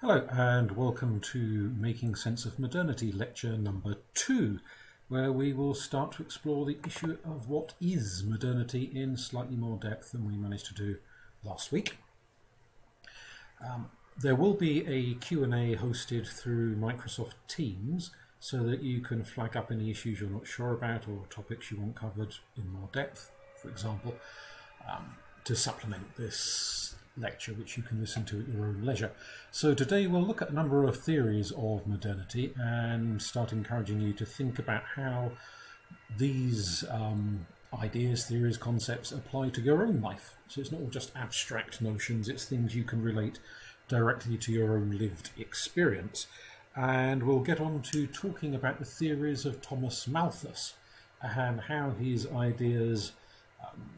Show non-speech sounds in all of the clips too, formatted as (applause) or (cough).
Hello and welcome to Making Sense of Modernity lecture number two, where we will start to explore the issue of what is modernity in slightly more depth than we managed to do last week. Um, there will be a Q&A hosted through Microsoft Teams so that you can flag up any issues you're not sure about or topics you want covered in more depth, for example, um, to supplement this lecture, which you can listen to at your own leisure. So today we'll look at a number of theories of modernity and start encouraging you to think about how these um, ideas, theories, concepts apply to your own life. So it's not all just abstract notions, it's things you can relate directly to your own lived experience. And we'll get on to talking about the theories of Thomas Malthus and how his ideas um,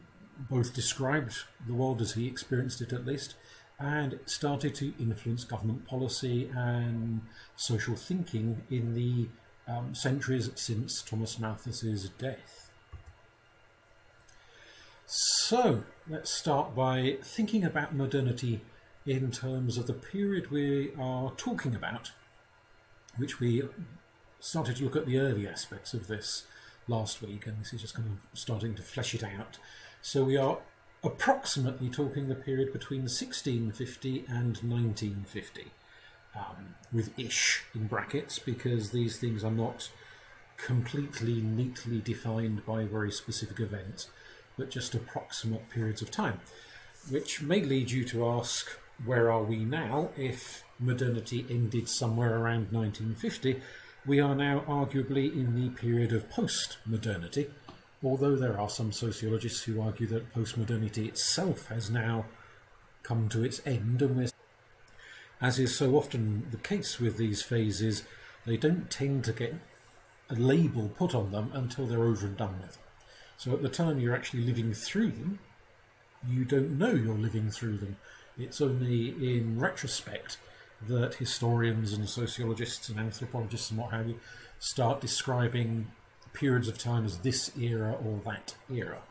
both described the world as he experienced it at least, and started to influence government policy and social thinking in the um, centuries since Thomas Malthus's death. So let's start by thinking about modernity in terms of the period we are talking about, which we started to look at the early aspects of this last week, and this is just kind of starting to flesh it out so we are approximately talking the period between 1650 and 1950, um, with ish in brackets, because these things are not completely neatly defined by very specific events, but just approximate periods of time, which may lead you to ask, where are we now if modernity ended somewhere around 1950? We are now arguably in the period of post-modernity, although there are some sociologists who argue that postmodernity itself has now come to its end, and we're, as is so often the case with these phases, they don't tend to get a label put on them until they're over and done with. So at the time you're actually living through them, you don't know you're living through them. It's only in retrospect that historians and sociologists and anthropologists and what have you start describing periods of time as this era or that era.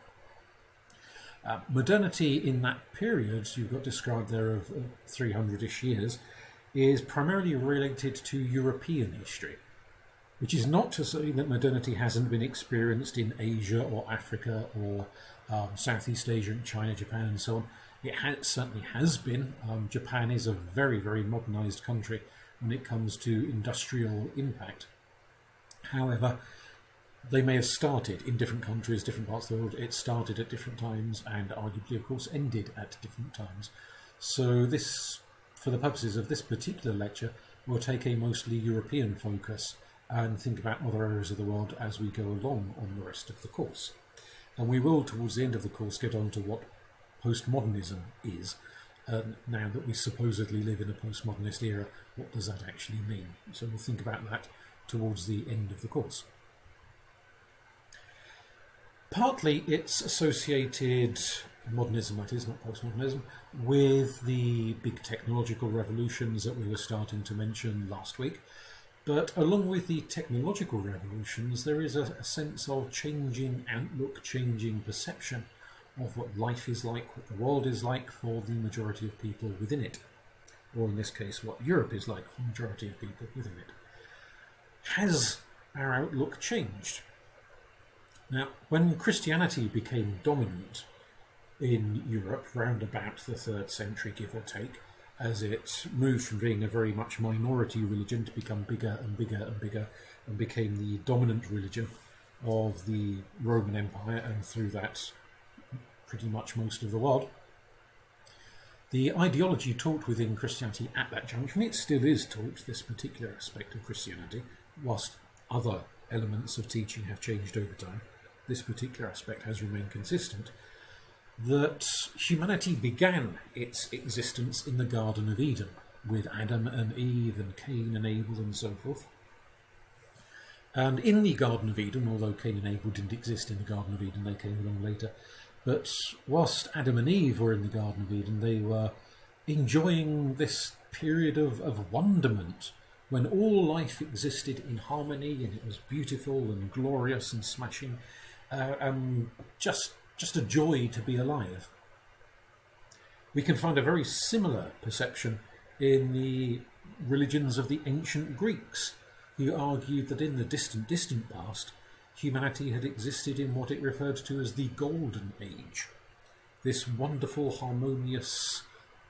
Uh, modernity in that period, you've got described there of 300 ish years, is primarily related to European history, which is not to say that modernity hasn't been experienced in Asia or Africa or um, Southeast Asia, and China, Japan, and so on. It certainly has been. Um, Japan is a very, very modernized country when it comes to industrial impact. However, they may have started in different countries, different parts of the world. It started at different times and arguably, of course, ended at different times. So this, for the purposes of this particular lecture, will take a mostly European focus and think about other areas of the world as we go along on the rest of the course. And we will, towards the end of the course, get on to what postmodernism is. Um, now that we supposedly live in a postmodernist era, what does that actually mean? So we'll think about that towards the end of the course. Partly it's associated, modernism that is, not postmodernism, with the big technological revolutions that we were starting to mention last week. But along with the technological revolutions, there is a, a sense of changing outlook, changing perception of what life is like, what the world is like for the majority of people within it. Or in this case, what Europe is like for the majority of people within it. Has our outlook changed? Now, when Christianity became dominant in Europe round about the third century, give or take, as it moved from being a very much minority religion to become bigger and bigger and bigger and became the dominant religion of the Roman Empire and through that pretty much most of the world. The ideology taught within Christianity at that junction, it still is taught, this particular aspect of Christianity, whilst other elements of teaching have changed over time, this particular aspect has remained consistent, that humanity began its existence in the Garden of Eden with Adam and Eve and Cain and Abel and so forth. And in the Garden of Eden, although Cain and Abel didn't exist in the Garden of Eden, they came along later, but whilst Adam and Eve were in the Garden of Eden, they were enjoying this period of, of wonderment when all life existed in harmony and it was beautiful and glorious and smashing uh, um, just just a joy to be alive. We can find a very similar perception in the religions of the ancient Greeks, who argued that in the distant, distant past, humanity had existed in what it referred to as the Golden Age. This wonderful, harmonious,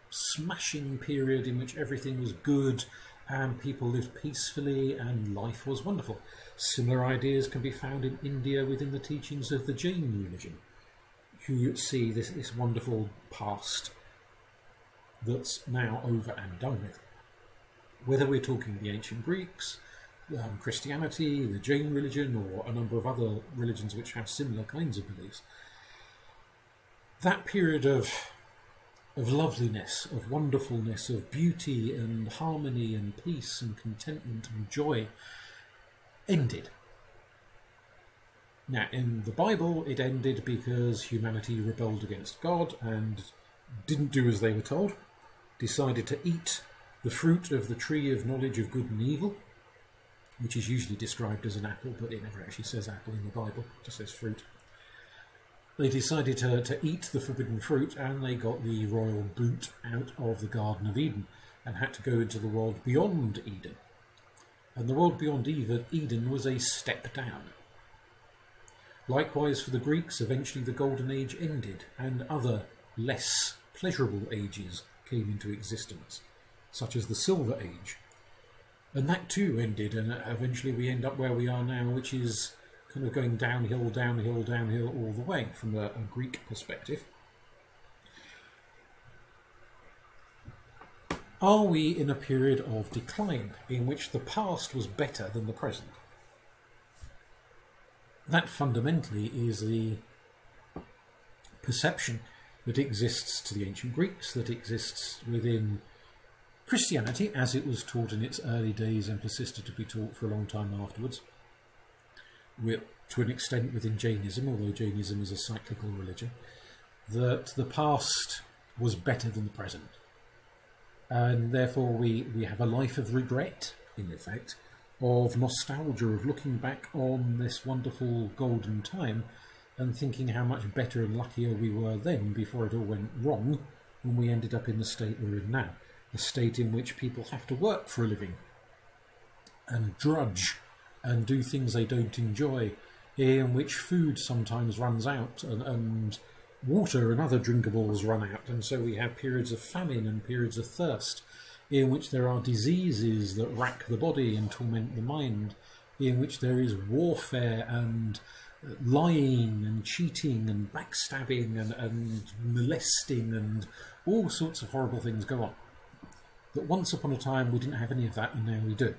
smashing period in which everything was good and people lived peacefully and life was wonderful. Similar ideas can be found in India within the teachings of the Jain religion, You see this, this wonderful past that's now over and done with. Whether we're talking the ancient Greeks, um, Christianity, the Jain religion, or a number of other religions which have similar kinds of beliefs, that period of of loveliness, of wonderfulness, of beauty and harmony and peace and contentment and joy ended. Now, in the Bible, it ended because humanity rebelled against God and didn't do as they were told, decided to eat the fruit of the tree of knowledge of good and evil, which is usually described as an apple, but it never actually says apple in the Bible, it just says fruit. They decided to, to eat the forbidden fruit and they got the royal boot out of the Garden of Eden and had to go into the world beyond Eden. And the world beyond Eden was a step down. Likewise, for the Greeks, eventually the Golden Age ended and other less pleasurable ages came into existence, such as the Silver Age. And that too ended, and eventually we end up where we are now, which is kind of going downhill, downhill, downhill all the way from a, a Greek perspective. Are we in a period of decline in which the past was better than the present? That fundamentally is the perception that exists to the ancient Greeks, that exists within Christianity as it was taught in its early days and persisted to be taught for a long time afterwards to an extent within Jainism, although Jainism is a cyclical religion, that the past was better than the present. And therefore, we, we have a life of regret, in effect, of nostalgia, of looking back on this wonderful golden time and thinking how much better and luckier we were then before it all went wrong when we ended up in the state we're in now. A state in which people have to work for a living and drudge and do things they don't enjoy, in which food sometimes runs out and, and water and other drinkables run out, and so we have periods of famine and periods of thirst, in which there are diseases that rack the body and torment the mind, in which there is warfare and lying and cheating and backstabbing and, and molesting and all sorts of horrible things go on. But once upon a time we didn't have any of that and now we do.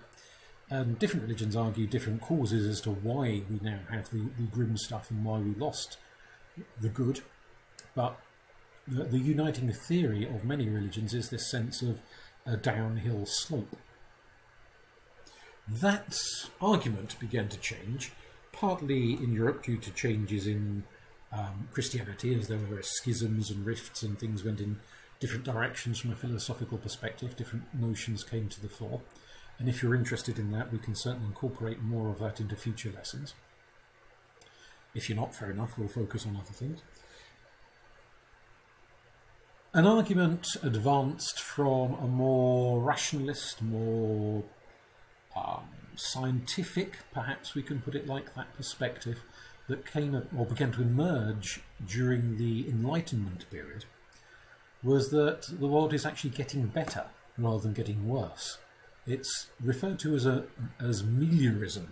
Um, different religions argue different causes as to why we now have the, the grim stuff and why we lost the good. But the, the uniting theory of many religions is this sense of a downhill slope. That argument began to change, partly in Europe due to changes in um, Christianity, as there were schisms and rifts and things went in different directions from a philosophical perspective, different notions came to the fore. And if you're interested in that, we can certainly incorporate more of that into future lessons. If you're not, fair enough, we'll focus on other things. An argument advanced from a more rationalist, more um, scientific, perhaps we can put it like that, perspective that came or began to emerge during the Enlightenment period was that the world is actually getting better rather than getting worse. It's referred to as a as meliorism.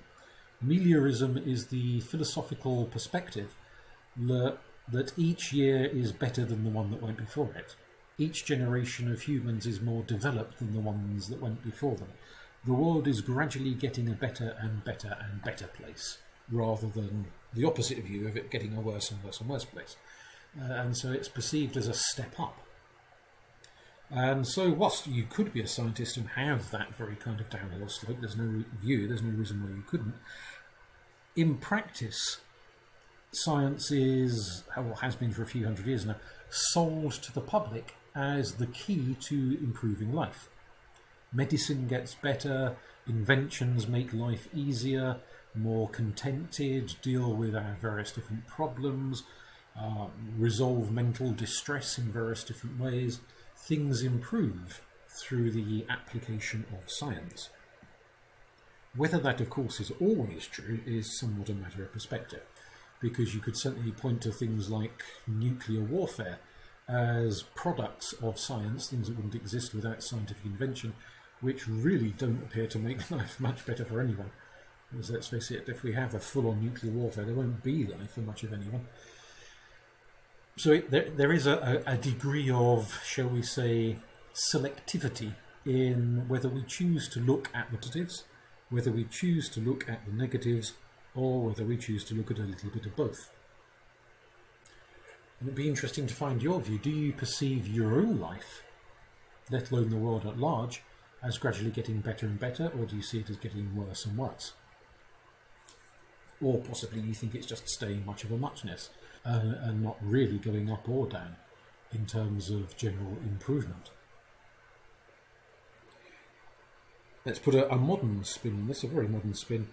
Meliorism is the philosophical perspective that, each year is better than the one that went before it. Each generation of humans is more developed than the ones that went before them. The world is gradually getting a better and better and better place, rather than the opposite view of it getting a worse and worse and worse place. Uh, and so it's perceived as a step up. And so, whilst you could be a scientist and have that very kind of downhill slope, there's no view, there's no reason why you couldn't. In practice, science is, or has been for a few hundred years now, sold to the public as the key to improving life. Medicine gets better, inventions make life easier, more contented, deal with our various different problems, uh, resolve mental distress in various different ways things improve through the application of science. Whether that, of course, is always true is somewhat a matter of perspective, because you could certainly point to things like nuclear warfare as products of science, things that wouldn't exist without scientific invention, which really don't appear to make (laughs) life much better for anyone. Because let's face it, if we have a full-on nuclear warfare, there won't be life for much of anyone. So it, there, there is a, a degree of, shall we say, selectivity in whether we choose to look at the positives, whether we choose to look at the negatives, or whether we choose to look at a little bit of both. And it'd be interesting to find your view. Do you perceive your own life, let alone the world at large, as gradually getting better and better, or do you see it as getting worse and worse? Or possibly you think it's just staying much of a muchness uh, and not really going up or down in terms of general improvement. Let's put a, a modern spin on this, a very modern spin.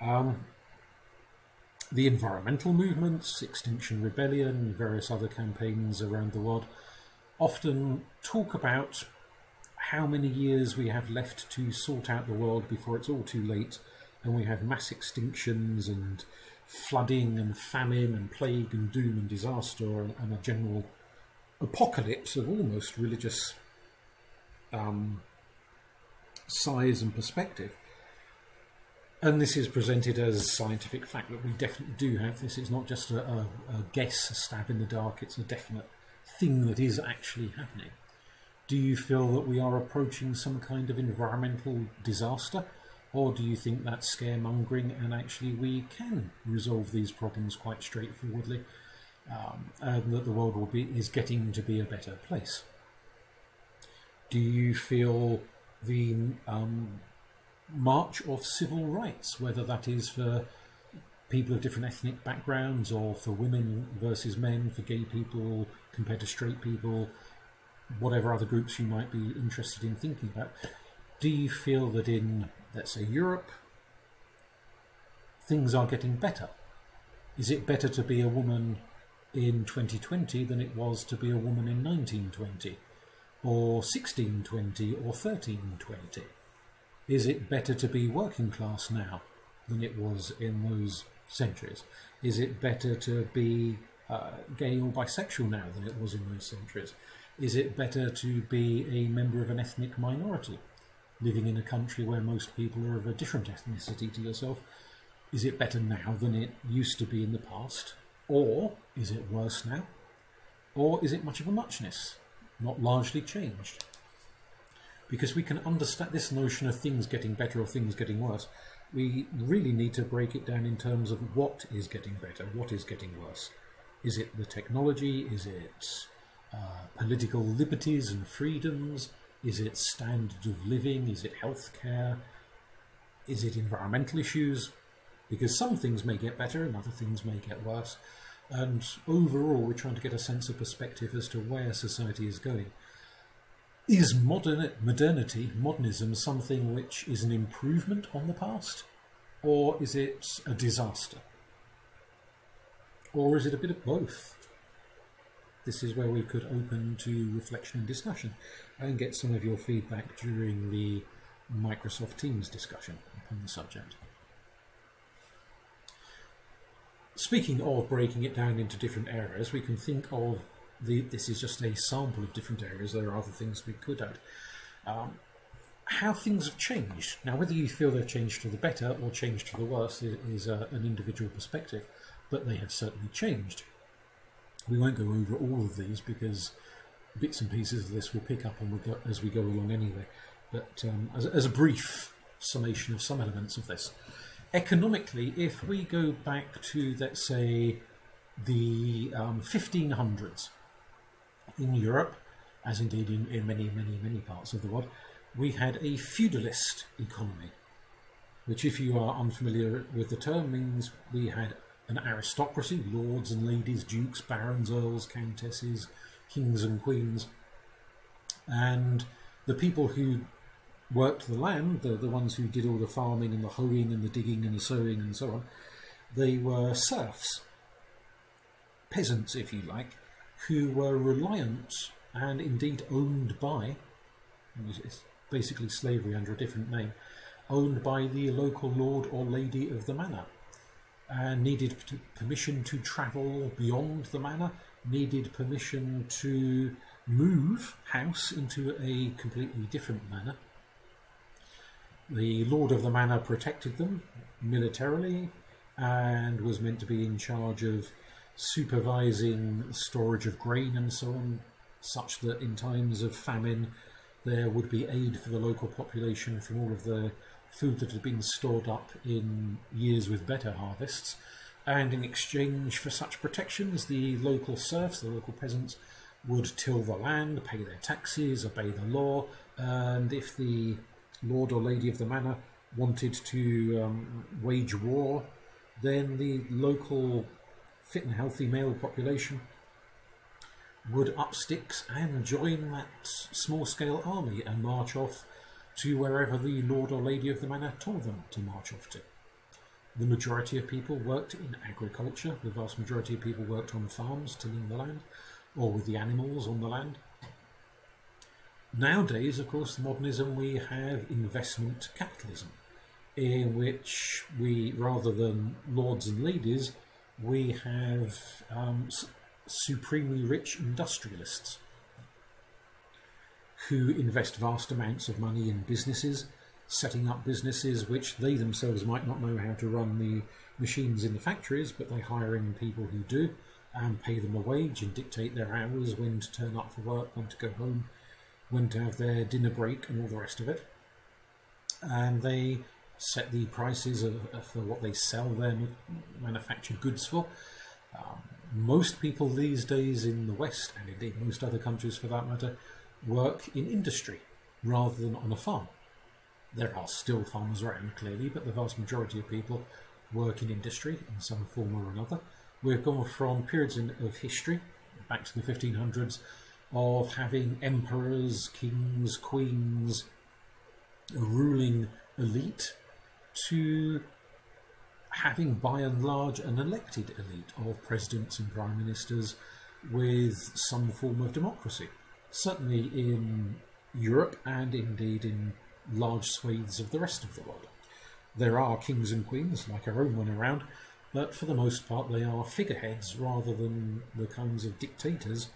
Um, the environmental movements, Extinction Rebellion, various other campaigns around the world often talk about how many years we have left to sort out the world before it's all too late and we have mass extinctions and flooding and famine and plague and doom and disaster and, a general apocalypse of almost religious um, size and perspective. And this is presented as scientific fact that we definitely do have this. It's not just a, a, a guess, a stab in the dark, it's a definite thing that is actually happening. Do you feel that we are approaching some kind of environmental disaster? Or do you think that's scaremongering and actually we can resolve these problems quite straightforwardly um, and that the world will be is getting to be a better place? Do you feel the um, march of civil rights, whether that is for people of different ethnic backgrounds or for women versus men, for gay people compared to straight people, whatever other groups you might be interested in thinking about, do you feel that in let's say Europe, things are getting better. Is it better to be a woman in 2020 than it was to be a woman in 1920 or 1620 or 1320? Is it better to be working class now than it was in those centuries? Is it better to be uh, gay or bisexual now than it was in those centuries? Is it better to be a member of an ethnic minority living in a country where most people are of a different ethnicity to yourself, is it better now than it used to be in the past? Or is it worse now? Or is it much of a muchness, not largely changed? Because we can understand this notion of things getting better or things getting worse. We really need to break it down in terms of what is getting better, what is getting worse. Is it the technology? Is it uh, political liberties and freedoms? Is it standard of living? Is it healthcare? Is it environmental issues? Because some things may get better and other things may get worse. And overall, we're trying to get a sense of perspective as to where society is going. Is modern, modernity, modernism, something which is an improvement on the past? Or is it a disaster? Or is it a bit of both? this is where we could open to reflection and discussion and get some of your feedback during the Microsoft Teams discussion upon the subject. Speaking of breaking it down into different areas, we can think of the, this is just a sample of different areas. There are other things we could add. Um, how things have changed. Now, whether you feel they've changed for the better or changed for the worse is, is uh, an individual perspective, but they have certainly changed. We won't go over all of these because bits and pieces of this we'll pick up on we go, as we go along anyway. But um, as, as a brief summation of some elements of this, economically, if we go back to, let's say, the um, 1500s in Europe, as indeed in, in many, many, many parts of the world, we had a feudalist economy, which, if you are unfamiliar with the term, means we had an aristocracy, lords and ladies, dukes, barons, earls, countesses, kings and queens. And the people who worked the land, the, the ones who did all the farming and the hoeing and the digging and the sowing and so on, they were serfs, peasants if you like, who were reliant and indeed owned by it's basically slavery under a different name, owned by the local lord or lady of the manor, and needed permission to travel beyond the manor, needed permission to move house into a completely different manor. The lord of the manor protected them militarily and was meant to be in charge of supervising storage of grain and so on, such that in times of famine there would be aid for the local population from all of the food that had been stored up in years with better harvests. And in exchange for such protections, the local serfs, the local peasants, would till the land, pay their taxes, obey the law, and if the lord or lady of the manor wanted to um, wage war, then the local fit and healthy male population would up sticks and join that small scale army and march off to wherever the lord or lady of the manor told them to march off to. The majority of people worked in agriculture, the vast majority of people worked on farms tilling the land or with the animals on the land. Nowadays, of course, modernism we have investment capitalism, in which we, rather than lords and ladies, we have um, supremely rich industrialists who invest vast amounts of money in businesses, setting up businesses which they themselves might not know how to run the machines in the factories, but they hire in people who do and pay them a wage and dictate their hours, when to turn up for work, when to go home, when to have their dinner break, and all the rest of it. And they set the prices of, for what they sell their manufactured goods for. Um, most people these days in the West, and indeed most other countries for that matter, work in industry rather than on a farm. There are still farmers around, clearly, but the vast majority of people work in industry in some form or another. We've gone from periods in, of history, back to the 1500s, of having emperors, kings, queens, a ruling elite, to having by and large an elected elite of presidents and prime ministers with some form of democracy. Certainly in Europe and indeed in large swathes of the rest of the world. There are kings and queens, like our own one around, but for the most part they are figureheads rather than the kinds of dictators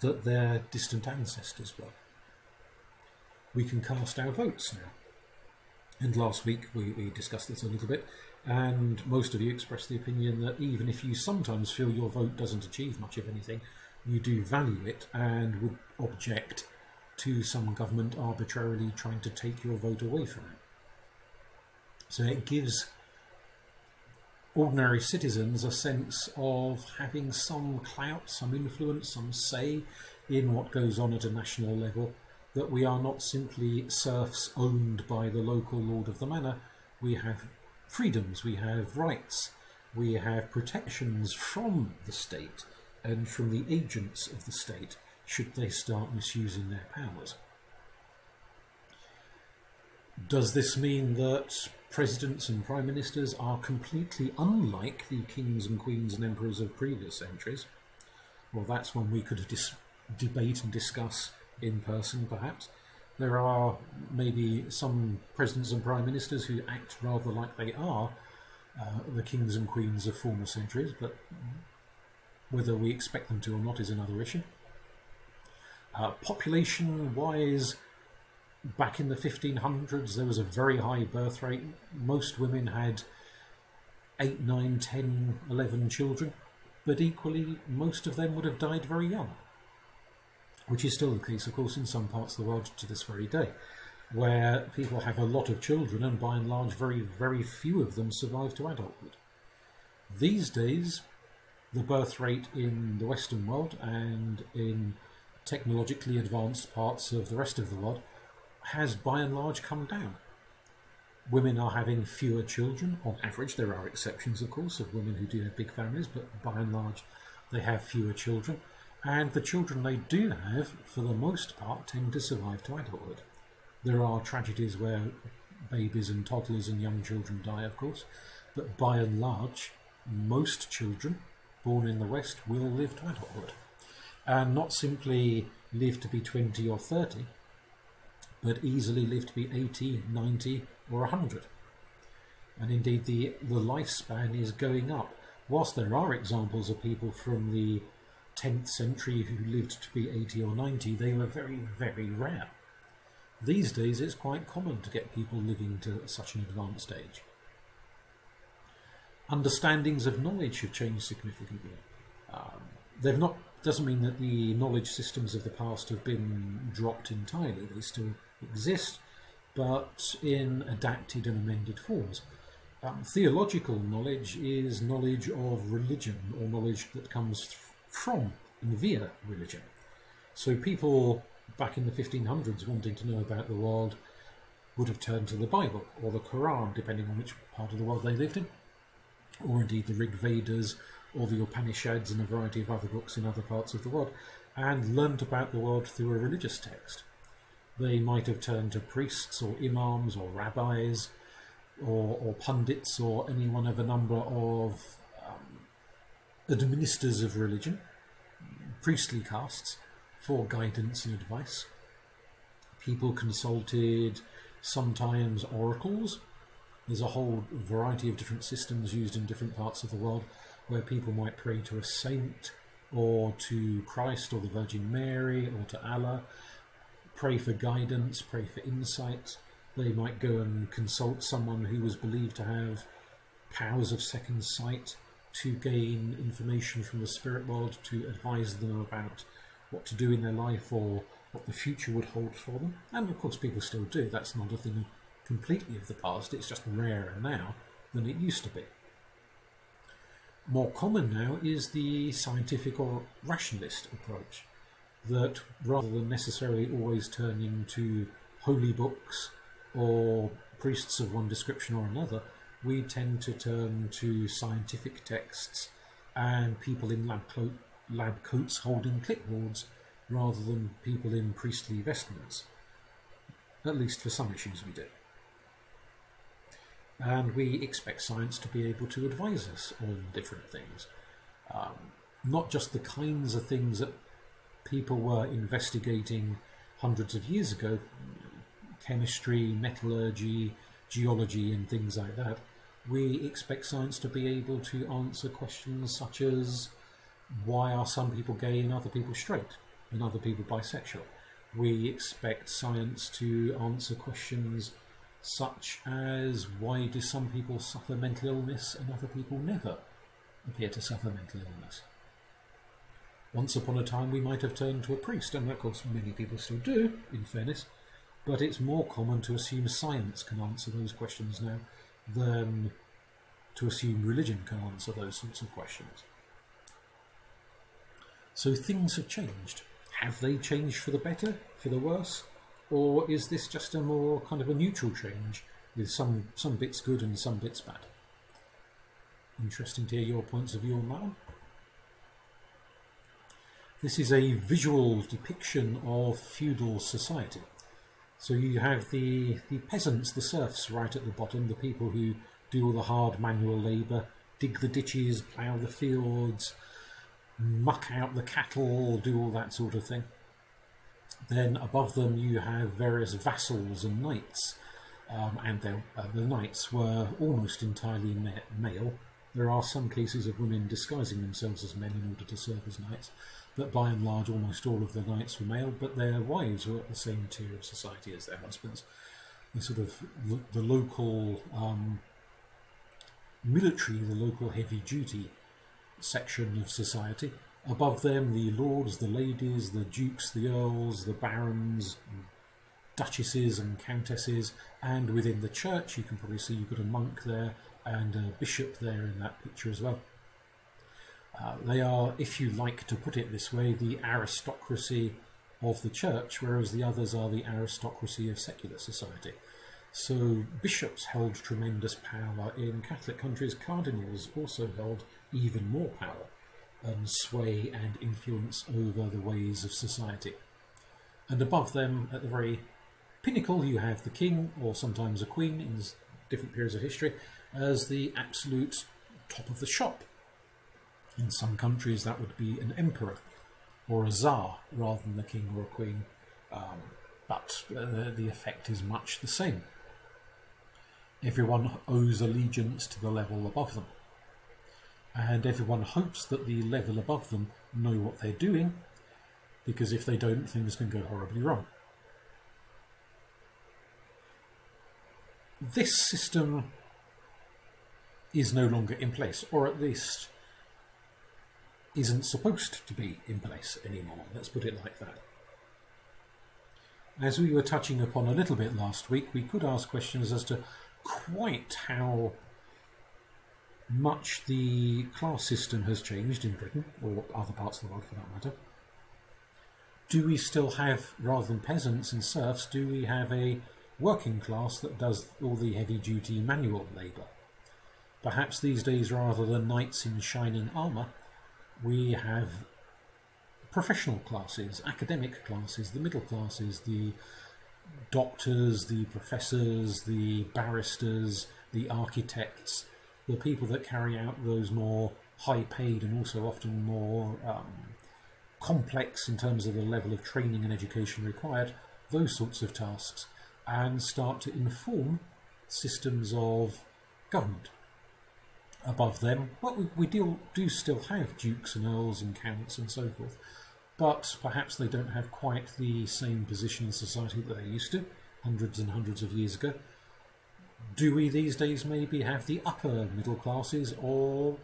that their distant ancestors were. We can cast our votes now. And last week we, we discussed this a little bit, and most of you expressed the opinion that even if you sometimes feel your vote doesn't achieve much of anything, you do value it and would object to some government arbitrarily trying to take your vote away from you. So it gives ordinary citizens a sense of having some clout, some influence, some say in what goes on at a national level, that we are not simply serfs owned by the local lord of the manor, we have freedoms, we have rights, we have protections from the state and from the agents of the state should they start misusing their powers. Does this mean that presidents and prime ministers are completely unlike the kings and queens and emperors of previous centuries? Well, that's one we could debate and discuss in person, perhaps. There are maybe some presidents and prime ministers who act rather like they are uh, the kings and queens of former centuries, but whether we expect them to or not is another issue. Uh, population wise, back in the 1500s, there was a very high birth rate. Most women had 8, 9, 10, 11 children, but equally, most of them would have died very young. Which is still the case, of course, in some parts of the world to this very day, where people have a lot of children and by and large, very, very few of them survive to adulthood. These days, the birth rate in the Western world and in technologically advanced parts of the rest of the world has by and large come down. Women are having fewer children on average. There are exceptions, of course, of women who do have big families, but by and large, they have fewer children. And the children they do have, for the most part, tend to survive to adulthood. There are tragedies where babies and toddlers and young children die, of course, but by and large, most children born in the West will live to adulthood and not simply live to be 20 or 30, but easily live to be 80, 90, or 100. And indeed, the, the lifespan is going up. Whilst there are examples of people from the 10th century who lived to be 80 or 90, they were very, very rare. These days, it's quite common to get people living to such an advanced age. Understandings of knowledge have changed significantly. Um, they've not doesn't mean that the knowledge systems of the past have been dropped entirely. They still exist, but in adapted and amended forms. Um, theological knowledge is knowledge of religion or knowledge that comes from and via religion. So people back in the 1500s wanting to know about the world would have turned to the Bible or the Quran, depending on which part of the world they lived in, or indeed the Rig Vedas or the Upanishads and a variety of other books in other parts of the world, and learnt about the world through a religious text. They might have turned to priests or imams or rabbis or, or pundits or any one of a number of um, administrators of religion, priestly castes, for guidance and advice. People consulted sometimes oracles. There's a whole variety of different systems used in different parts of the world where people might pray to a saint or to Christ or the Virgin Mary or to Allah, pray for guidance, pray for insight. They might go and consult someone who was believed to have powers of second sight to gain information from the spirit world to advise them about what to do in their life or what the future would hold for them. And of course, people still do. That's not a thing completely of the past, it's just rarer now than it used to be. More common now is the scientific or rationalist approach, that rather than necessarily always turning to holy books or priests of one description or another, we tend to turn to scientific texts and people in lab, lab coats holding clipboards rather than people in priestly vestments. At least for some issues we do. And we expect science to be able to advise us on different things. Um, not just the kinds of things that people were investigating hundreds of years ago chemistry, metallurgy, geology, and things like that. We expect science to be able to answer questions such as why are some people gay and other people straight and other people bisexual? We expect science to answer questions such as why do some people suffer mental illness and other people never appear to suffer mental illness? Once upon a time, we might have turned to a priest, and of course, many people still do, in fairness, but it's more common to assume science can answer those questions now than to assume religion can answer those sorts of questions. So things have changed. Have they changed for the better, for the worse? Or is this just a more kind of a neutral change with some, some bits good and some bits bad? Interesting to hear your points of view on that one. This is a visual depiction of feudal society. So you have the, the peasants, the serfs right at the bottom, the people who do all the hard manual labour, dig the ditches, plough the fields, muck out the cattle, do all that sort of thing. Then above them you have various vassals and knights, um, and uh, the knights were almost entirely ma male. There are some cases of women disguising themselves as men in order to serve as knights, but by and large almost all of the knights were male, but their wives were at the same tier of society as their husbands. The sort of the local um, military, the local heavy duty section of society. Above them, the lords, the ladies, the dukes, the earls, the barons, duchesses, and countesses. And within the church, you can probably see you've got a monk there and a bishop there in that picture as well. Uh, they are, if you like to put it this way, the aristocracy of the church, whereas the others are the aristocracy of secular society. So bishops held tremendous power in Catholic countries. Cardinals also held even more power and sway and influence over the ways of society. And above them, at the very pinnacle, you have the king, or sometimes a queen in different periods of history, as the absolute top of the shop. In some countries, that would be an emperor or a czar rather than the king or a queen. Um, but uh, the effect is much the same. Everyone owes allegiance to the level above them, and everyone hopes that the level above them know what they're doing, because if they don't, things can go horribly wrong. This system is no longer in place, or at least isn't supposed to be in place anymore. Let's put it like that. As we were touching upon a little bit last week, we could ask questions as to quite how much the class system has changed in Britain, or other parts of the world for that matter. Do we still have, rather than peasants and serfs, do we have a working class that does all the heavy duty manual labour? Perhaps these days, rather than knights in shining armour, we have professional classes, academic classes, the middle classes, the doctors, the professors, the barristers, the architects, the people that carry out those more high paid and also often more um, complex in terms of the level of training and education required, those sorts of tasks, and start to inform systems of government above them. But we, we do still have dukes and earls and counts and so forth, but perhaps they don't have quite the same position in society that they used to hundreds and hundreds of years ago. Do we these days maybe have the upper middle classes or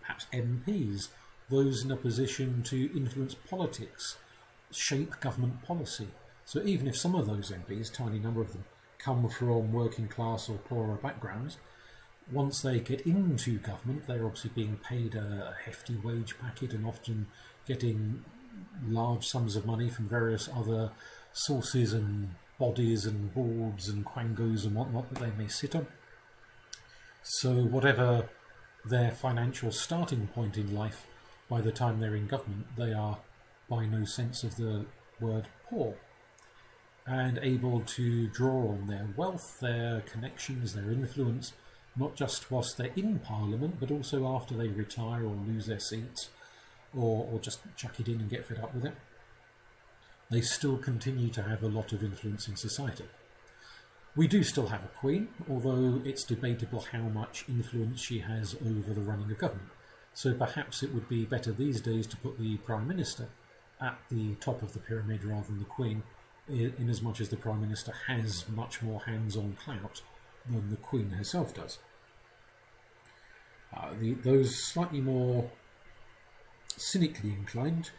perhaps MPs, those in a position to influence politics, shape government policy? So even if some of those MPs, tiny number of them, come from working class or poorer backgrounds, once they get into government, they're obviously being paid a hefty wage packet and often getting large sums of money from various other sources and bodies and boards and quangos and whatnot that they may sit on. So, whatever their financial starting point in life, by the time they're in government, they are by no sense of the word poor and able to draw on their wealth, their connections, their influence not just whilst they're in Parliament, but also after they retire or lose their seats, or, or just chuck it in and get fed up with it. They still continue to have a lot of influence in society. We do still have a Queen, although it's debatable how much influence she has over the running of government. So perhaps it would be better these days to put the Prime Minister at the top of the pyramid rather than the Queen, in as much as the Prime Minister has much more hands on clout than the Queen herself does. Uh, the, those slightly more cynically inclined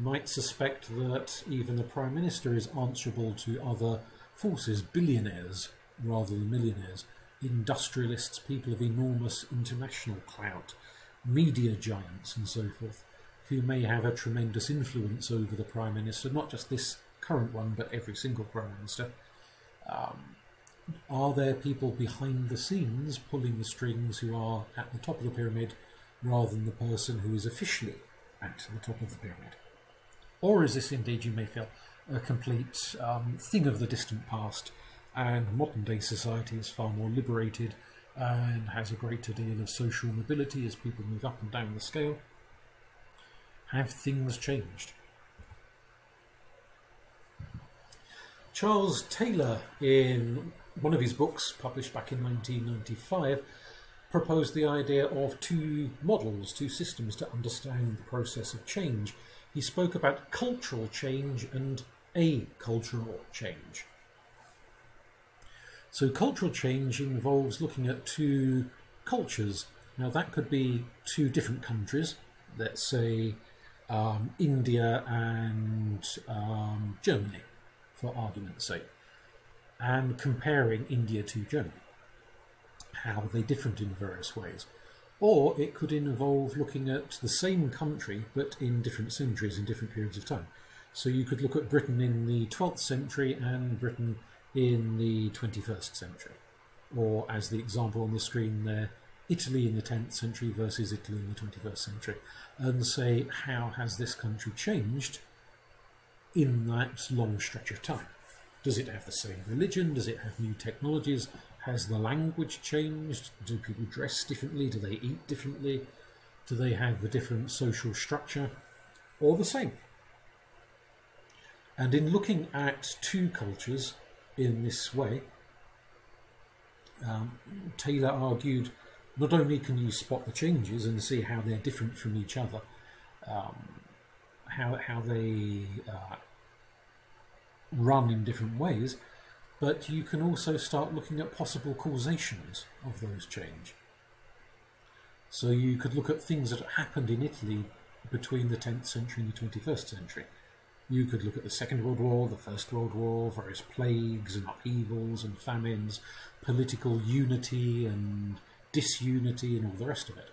might suspect that even the Prime Minister is answerable to other forces, billionaires rather than millionaires, industrialists, people of enormous international clout, media giants, and so forth, who may have a tremendous influence over the Prime Minister, not just this current one, but every single Prime Minister. Um, are there people behind the scenes pulling the strings who are at the top of the pyramid rather than the person who is officially at the top of the pyramid? Or is this indeed, you may feel, a complete um, thing of the distant past and modern day society is far more liberated and has a greater deal of social mobility as people move up and down the scale? Have things changed? Charles Taylor, in one of his books, published back in 1995, proposed the idea of two models, two systems to understand the process of change. He spoke about cultural change and a cultural change. So, cultural change involves looking at two cultures. Now, that could be two different countries, let's say um, India and um, Germany, for argument's sake and comparing India to Germany. How they different in various ways? Or it could involve looking at the same country but in different centuries, in different periods of time. So you could look at Britain in the 12th century and Britain in the 21st century. Or, as the example on the screen there, Italy in the 10th century versus Italy in the 21st century, and say, how has this country changed in that long stretch of time? Does it have the same religion? Does it have new technologies? Has the language changed? Do people dress differently? Do they eat differently? Do they have a different social structure? Or the same? And in looking at two cultures in this way, um, Taylor argued not only can you spot the changes and see how they're different from each other, um, how, how they uh, run in different ways, but you can also start looking at possible causations of those change. So you could look at things that happened in Italy between the 10th century and the 21st century. You could look at the Second World War, the First World War, various plagues and upheavals and famines, political unity and disunity and all the rest of it.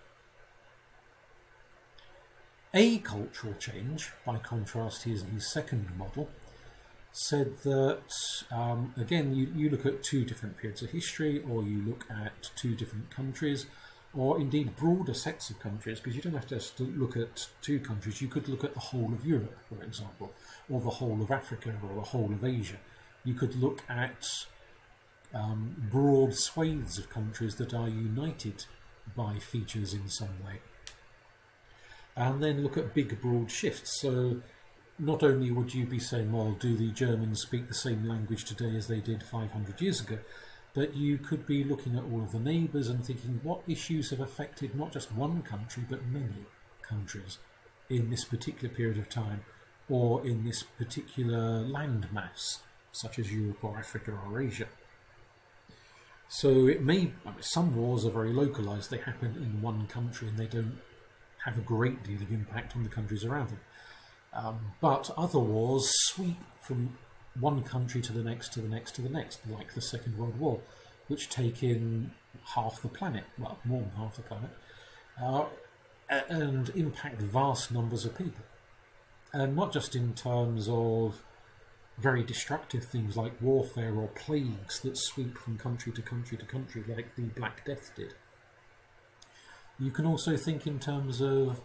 Acultural change, by contrast, his, his second model, said that, um, again, you, you look at two different periods of history, or you look at two different countries, or indeed broader sets of countries, because you don't have to just look at two countries, you could look at the whole of Europe, for example, or the whole of Africa, or the whole of Asia. You could look at um, broad swathes of countries that are united by features in some way. And then look at big broad shifts. So not only would you be saying, well, do the Germans speak the same language today as they did 500 years ago, but you could be looking at all of the neighbours and thinking what issues have affected not just one country but many countries in this particular period of time or in this particular landmass, such as Europe or Africa or Asia. So it may, I mean, some wars are very localised, they happen in one country and they don't have a great deal of impact on the countries around them. Um, but other wars sweep from one country to the next, to the next, to the next, like the Second World War, which take in half the planet, well, more than half the planet, uh, and impact vast numbers of people. And not just in terms of very destructive things like warfare or plagues that sweep from country to country to country, like the Black Death did. You can also think in terms of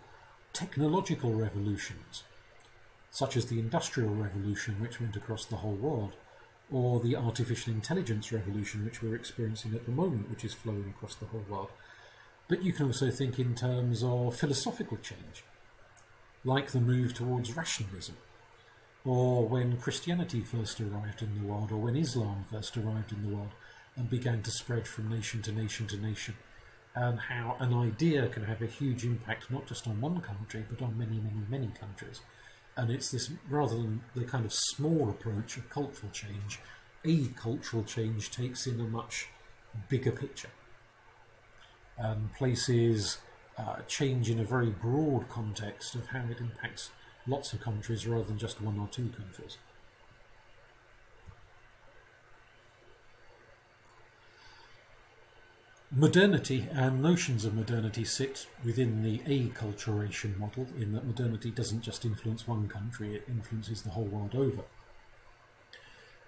technological revolutions such as the Industrial Revolution, which went across the whole world, or the artificial intelligence revolution, which we're experiencing at the moment, which is flowing across the whole world. But you can also think in terms of philosophical change, like the move towards rationalism, or when Christianity first arrived in the world, or when Islam first arrived in the world and began to spread from nation to nation to nation, and how an idea can have a huge impact not just on one country, but on many, many, many countries and it's this rather than the kind of small approach of cultural change, acultural change takes in a much bigger picture. and places uh, change in a very broad context of how it impacts lots of countries rather than just one or two countries. Modernity and notions of modernity sit within the acculturation model, in that modernity doesn't just influence one country, it influences the whole world over.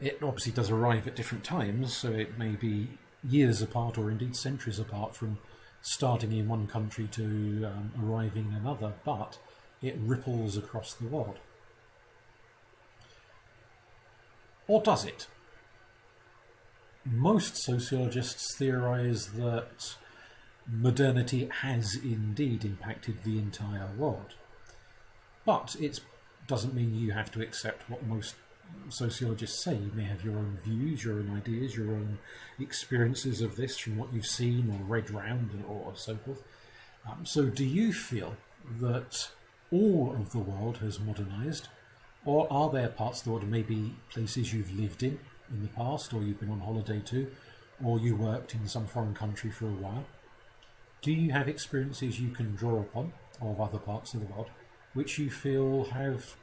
It obviously does arrive at different times, so it may be years apart or indeed centuries apart from starting in one country to um, arriving in another, but it ripples across the world. Or does it? Most sociologists theorize that modernity has indeed impacted the entire world. But it doesn't mean you have to accept what most sociologists say. You may have your own views, your own ideas, your own experiences of this from what you've seen or read round or so forth. Um, so, do you feel that all of the world has modernized, or are there parts of the world, maybe places you've lived in, in the past, or you've been on holiday to, or you worked in some foreign country for a while? Do you have experiences you can draw upon of other parts of the world which you feel have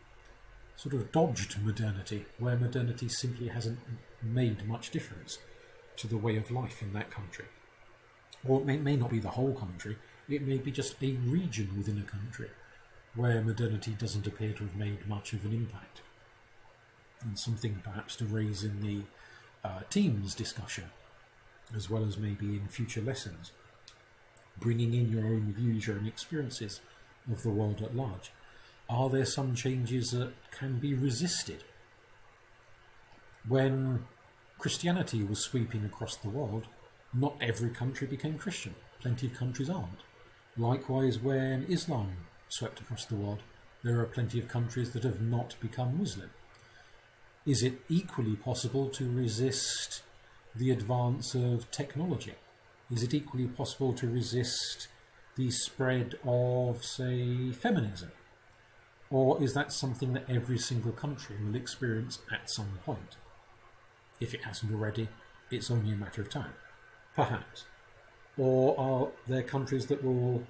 sort of dodged modernity, where modernity simply hasn't made much difference to the way of life in that country? Or it may, may not be the whole country, it may be just a region within a country where modernity doesn't appear to have made much of an impact and something perhaps to raise in the uh, Teams discussion, as well as maybe in future lessons. Bringing in your own views, your own experiences of the world at large. Are there some changes that can be resisted? When Christianity was sweeping across the world, not every country became Christian. Plenty of countries aren't. Likewise, when Islam swept across the world, there are plenty of countries that have not become Muslim. Is it equally possible to resist the advance of technology? Is it equally possible to resist the spread of, say, feminism? Or is that something that every single country will experience at some point? If it hasn't already, it's only a matter of time. Perhaps. Or are there countries that will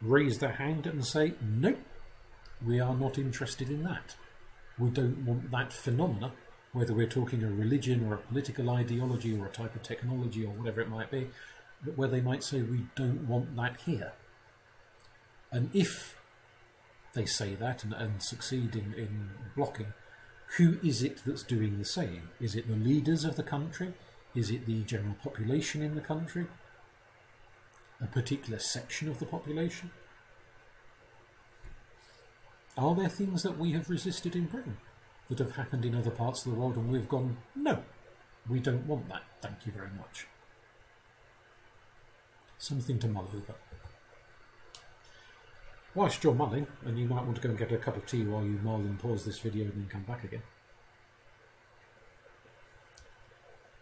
raise their hand and say, nope, we are not interested in that. We don't want that phenomena, whether we're talking a religion or a political ideology or a type of technology or whatever it might be, where they might say, we don't want that here. And if they say that and, and succeed in, in blocking, who is it that's doing the saying? Is it the leaders of the country? Is it the general population in the country? A particular section of the population? Are there things that we have resisted in Britain that have happened in other parts of the world and we've gone, no, we don't want that, thank you very much? Something to mull over. Whilst you're mulling, and you might want to go and get a cup of tea while you mull and pause this video and then come back again,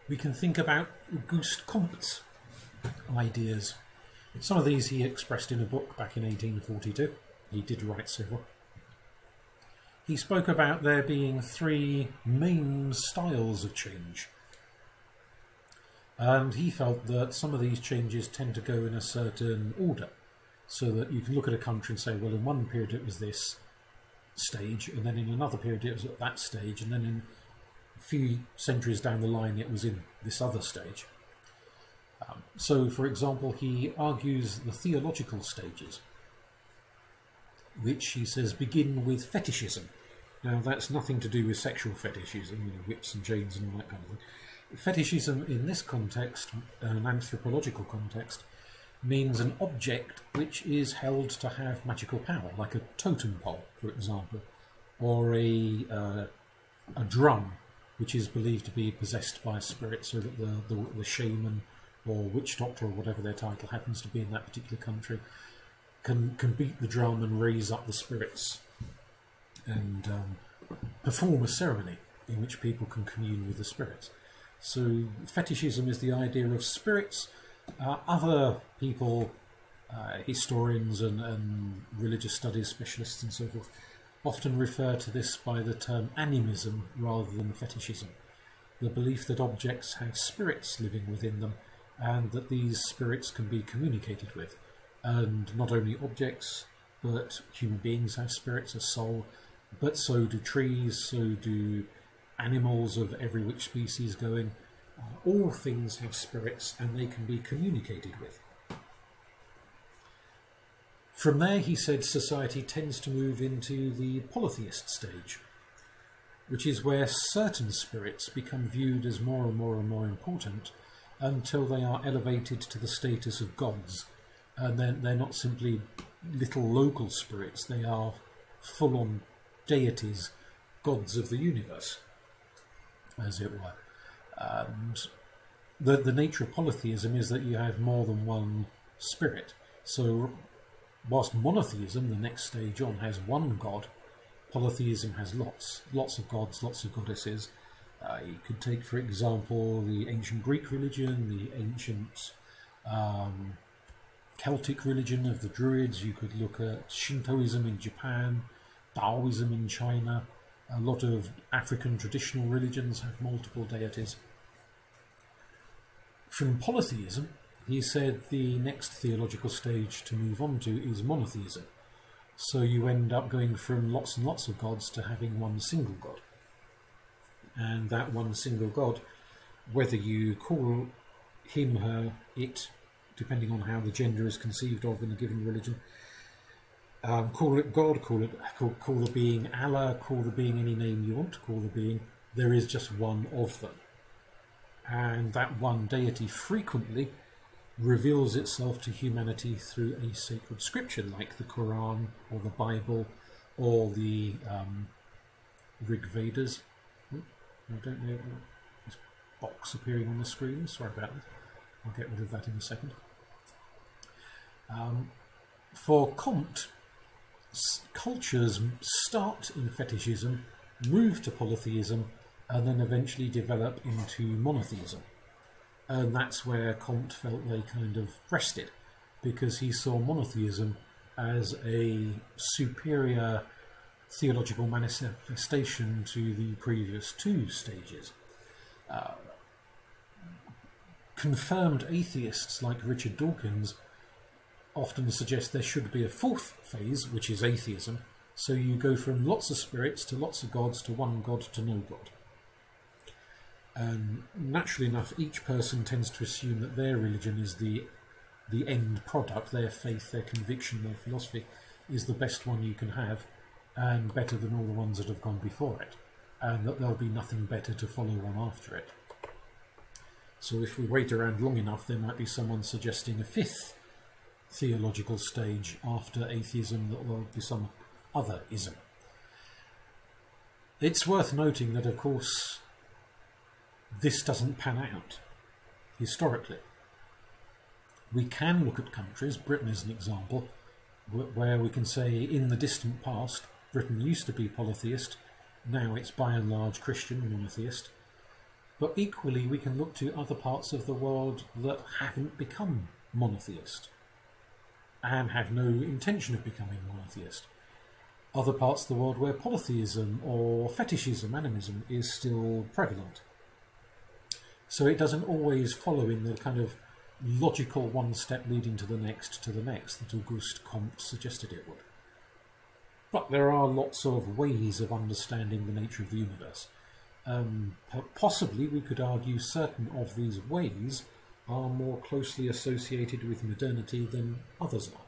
we can think about Auguste Comte's ideas. Some of these he expressed in a book back in 1842. He did write several. He spoke about there being three main styles of change. And he felt that some of these changes tend to go in a certain order so that you can look at a country and say, well, in one period it was this stage, and then in another period it was at that stage, and then in a few centuries down the line it was in this other stage. Um, so, for example, he argues the theological stages, which he says begin with fetishism. Now, that's nothing to do with sexual fetishism, you know, whips and chains and all that kind of thing. Fetishism in this context, an anthropological context, means an object which is held to have magical power, like a totem pole, for example, or a uh, a drum, which is believed to be possessed by a spirit, so that the, the, the shaman or witch doctor or whatever their title happens to be in that particular country can can beat the drum and raise up the spirits and um, perform a ceremony in which people can commune with the spirits. So fetishism is the idea of spirits uh, other people, uh, historians and, and, religious studies specialists and so forth, often refer to this by the term animism rather than fetishism. The belief that objects have spirits living within them and that these spirits can be communicated with. And not only objects, but human beings have spirits, a soul, but so do trees, so do animals of every which species going, uh, all things have spirits and they can be communicated with. From there, he said, society tends to move into the polytheist stage, which is where certain spirits become viewed as more and more and more important until they are elevated to the status of gods. And then they're not simply little local spirits, they are full on deities, gods of the universe, as it were. And the, the nature of polytheism is that you have more than one spirit. So, whilst monotheism, the next stage on, has one god, polytheism has lots, lots of gods, lots of goddesses. Uh, you could take, for example, the ancient Greek religion, the ancient um, Celtic religion of the Druids. You could look at Shintoism in Japan, Taoism in China. A lot of African traditional religions have multiple deities. From polytheism, he said the next theological stage to move on to is monotheism. So you end up going from lots and lots of gods to having one single god. And that one single god, whether you call him, her, it, depending on how the gender is conceived of in a given religion, um, call it God, call it call, call the being Allah, call the being any name you want to call the being. There is just one of them and that one deity frequently reveals itself to humanity through a sacred scripture like the Quran or the Bible or the um, Rig Vedas. Oh, I don't know this box appearing on the screen. Sorry about that. I'll get rid of that in a second. Um, for Comte, cultures start in fetishism move to polytheism, and then eventually develop into monotheism. And that's where Comte felt they kind of rested, because he saw monotheism as a superior theological manifestation to the previous two stages. Uh, confirmed atheists like Richard Dawkins often suggest there should be a fourth phase, which is atheism. So you go from lots of spirits to lots of gods to one god to no god. And naturally enough, each person tends to assume that their religion is the the end product, their faith, their conviction, their philosophy is the best one you can have, and better than all the ones that have gone before it, and that there'll be nothing better to follow one after it. So if we wait around long enough, there might be someone suggesting a fifth theological stage after atheism that will be some other ism. It's worth noting that, of course, this doesn't pan out historically. We can look at countries, Britain is an example, where we can say in the distant past, Britain used to be polytheist, now it's by and large Christian monotheist. But equally, we can look to other parts of the world that haven't become monotheist and have no intention of becoming monotheist. Other parts of the world where polytheism or fetishism, animism, is still prevalent. So it doesn't always follow in the kind of logical one step leading to the next to the next that Auguste Comte suggested it would. But there are lots of ways of understanding the nature of the universe. Um, possibly we could argue certain of these ways are more closely associated with modernity than others are.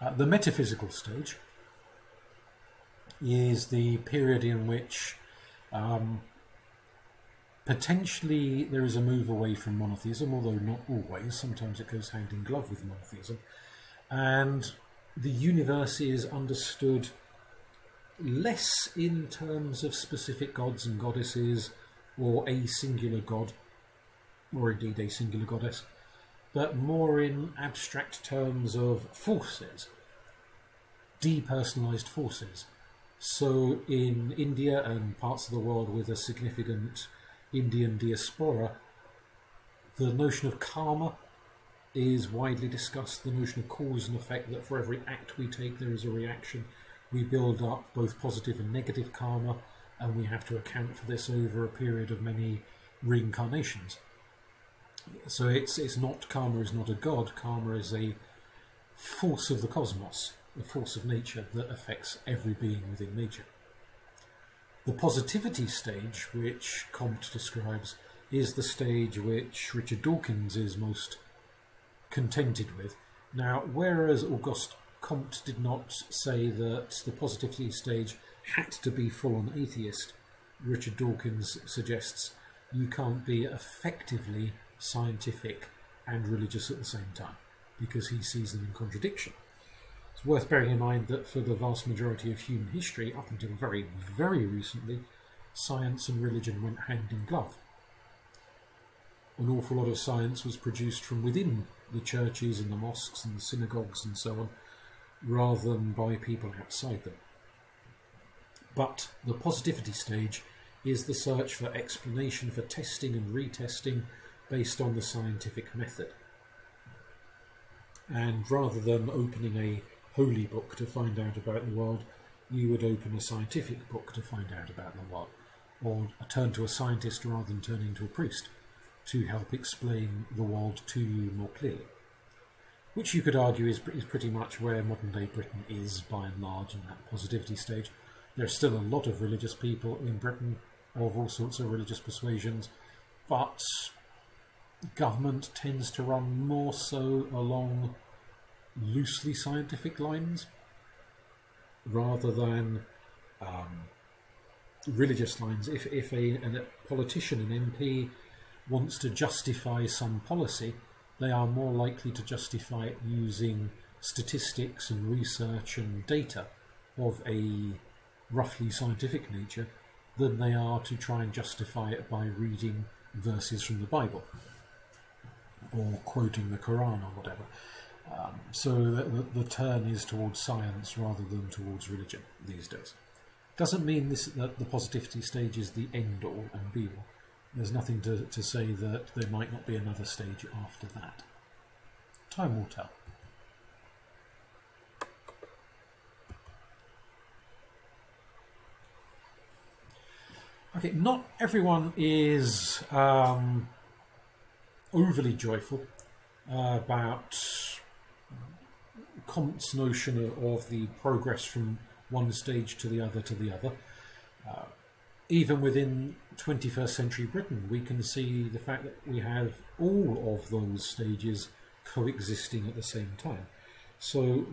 Uh, the metaphysical stage is the period in which um, potentially there is a move away from monotheism, although not always. Sometimes it goes hand in glove with monotheism. And the universe is understood less in terms of specific gods and goddesses or a singular god, or indeed a singular goddess, but more in abstract terms of forces, depersonalized forces. So in India and parts of the world with a significant Indian diaspora, the notion of karma is widely discussed. The notion of cause and effect, that for every act we take there is a reaction. We build up both positive and negative karma, and we have to account for this over a period of many reincarnations. So it's it's not karma is not a god. Karma is a force of the cosmos, a force of nature that affects every being within nature. The positivity stage, which Comte describes, is the stage which Richard Dawkins is most contented with. Now, whereas Auguste Comte did not say that the positivity stage had to be full on atheist, Richard Dawkins suggests you can't be effectively scientific and religious at the same time because he sees them in contradiction. It's worth bearing in mind that for the vast majority of human history, up until very, very recently, science and religion went hand in glove. An awful lot of science was produced from within the churches and the mosques and the synagogues and so on, rather than by people outside them. But the positivity stage is the search for explanation, for testing and retesting based on the scientific method. And rather than opening a holy book to find out about the world, you would open a scientific book to find out about the world, or turn to a scientist rather than turning to a priest to help explain the world to you more clearly. Which you could argue is, is pretty much where modern day Britain is by and large in that positivity stage. There are still a lot of religious people in Britain of all sorts of religious persuasions, but government tends to run more so along loosely scientific lines rather than um, religious lines. If, if a, a politician, an MP, wants to justify some policy, they are more likely to justify it using statistics and research and data of a roughly scientific nature than they are to try and justify it by reading verses from the Bible or quoting the Quran or whatever. Um, so the, the, the, turn is towards science rather than towards religion these days. Doesn't mean this that the positivity stage is the end all and be all. There's nothing to, to say that there might not be another stage after that. Time will tell. Okay, not everyone is um, overly joyful uh, about Comte's notion of, the progress from one stage to the other to the other. Uh, even within 21st century Britain, we can see the fact that we have all of those stages coexisting at the same time. So,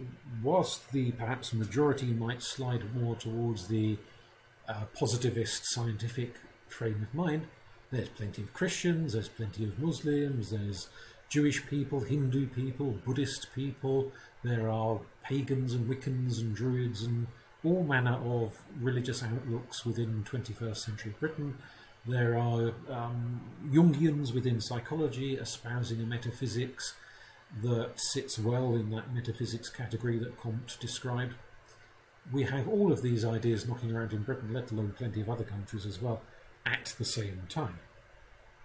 whilst the perhaps majority might slide more towards the uh, positivist scientific frame of mind, there's plenty of Christians, there's plenty of Muslims, there's Jewish people, Hindu people, Buddhist people, there are pagans and Wiccans and Druids and all manner of religious outlooks within 21st century Britain. There are um, Jungians within psychology espousing a metaphysics that sits well in that metaphysics category that Comte described. We have all of these ideas knocking around in Britain, let alone plenty of other countries as well, at the same time.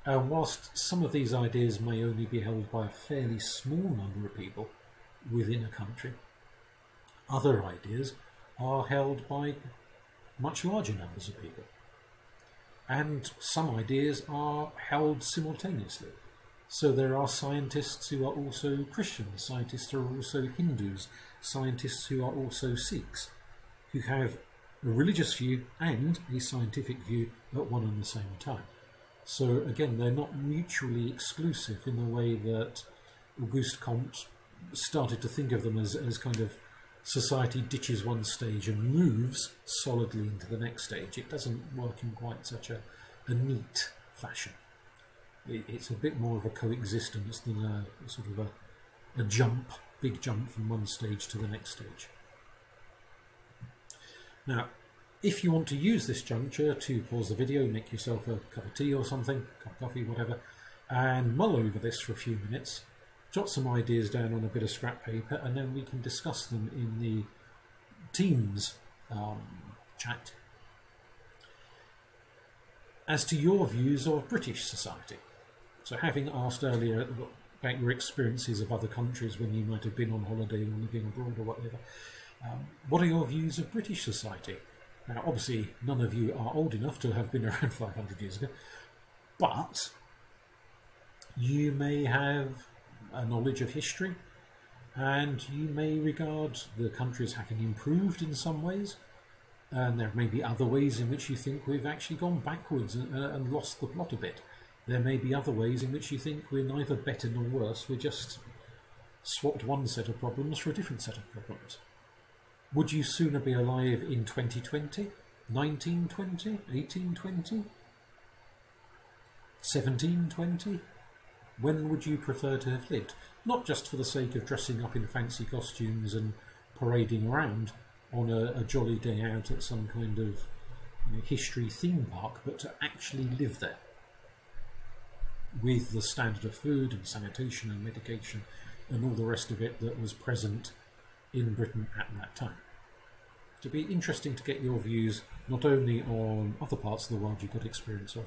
And whilst some of these ideas may only be held by a fairly small number of people within a country, other ideas are held by much larger numbers of people. And some ideas are held simultaneously. So there are scientists who are also Christians, scientists who are also Hindus, scientists who are also Sikhs, who have a religious view and a scientific view at one and the same time. So again, they're not mutually exclusive in the way that Auguste Comte started to think of them as, as kind of society ditches one stage and moves solidly into the next stage. It doesn't work in quite such a, a neat fashion. It, it's a bit more of a coexistence than a, sort of a, a jump, big jump from one stage to the next stage. Now, if you want to use this juncture to pause the video, make yourself a cup of tea or something, cup of coffee, whatever, and mull over this for a few minutes, jot some ideas down on a bit of scrap paper, and then we can discuss them in the Teams um, chat. As to your views of British society, so having asked earlier about your experiences of other countries when you might have been on holiday or living abroad or whatever, um, what are your views of British society? Now, obviously, none of you are old enough to have been (laughs) around 500 years ago, but you may have a knowledge of history, and you may regard the country as having improved in some ways, and there may be other ways in which you think we've actually gone backwards and, uh, and lost the plot a bit. There may be other ways in which you think we're neither better nor worse, we're just swapped one set of problems for a different set of problems. Would you sooner be alive in 2020, 1920, 1820, 1720? When would you prefer to have lived? Not just for the sake of dressing up in fancy costumes and parading around on a, a jolly day out at some kind of you know, history theme park, but to actually live there with the standard of food and sanitation and medication and all the rest of it that was present in Britain at that time. To be interesting to get your views not only on other parts of the world you've got experience of,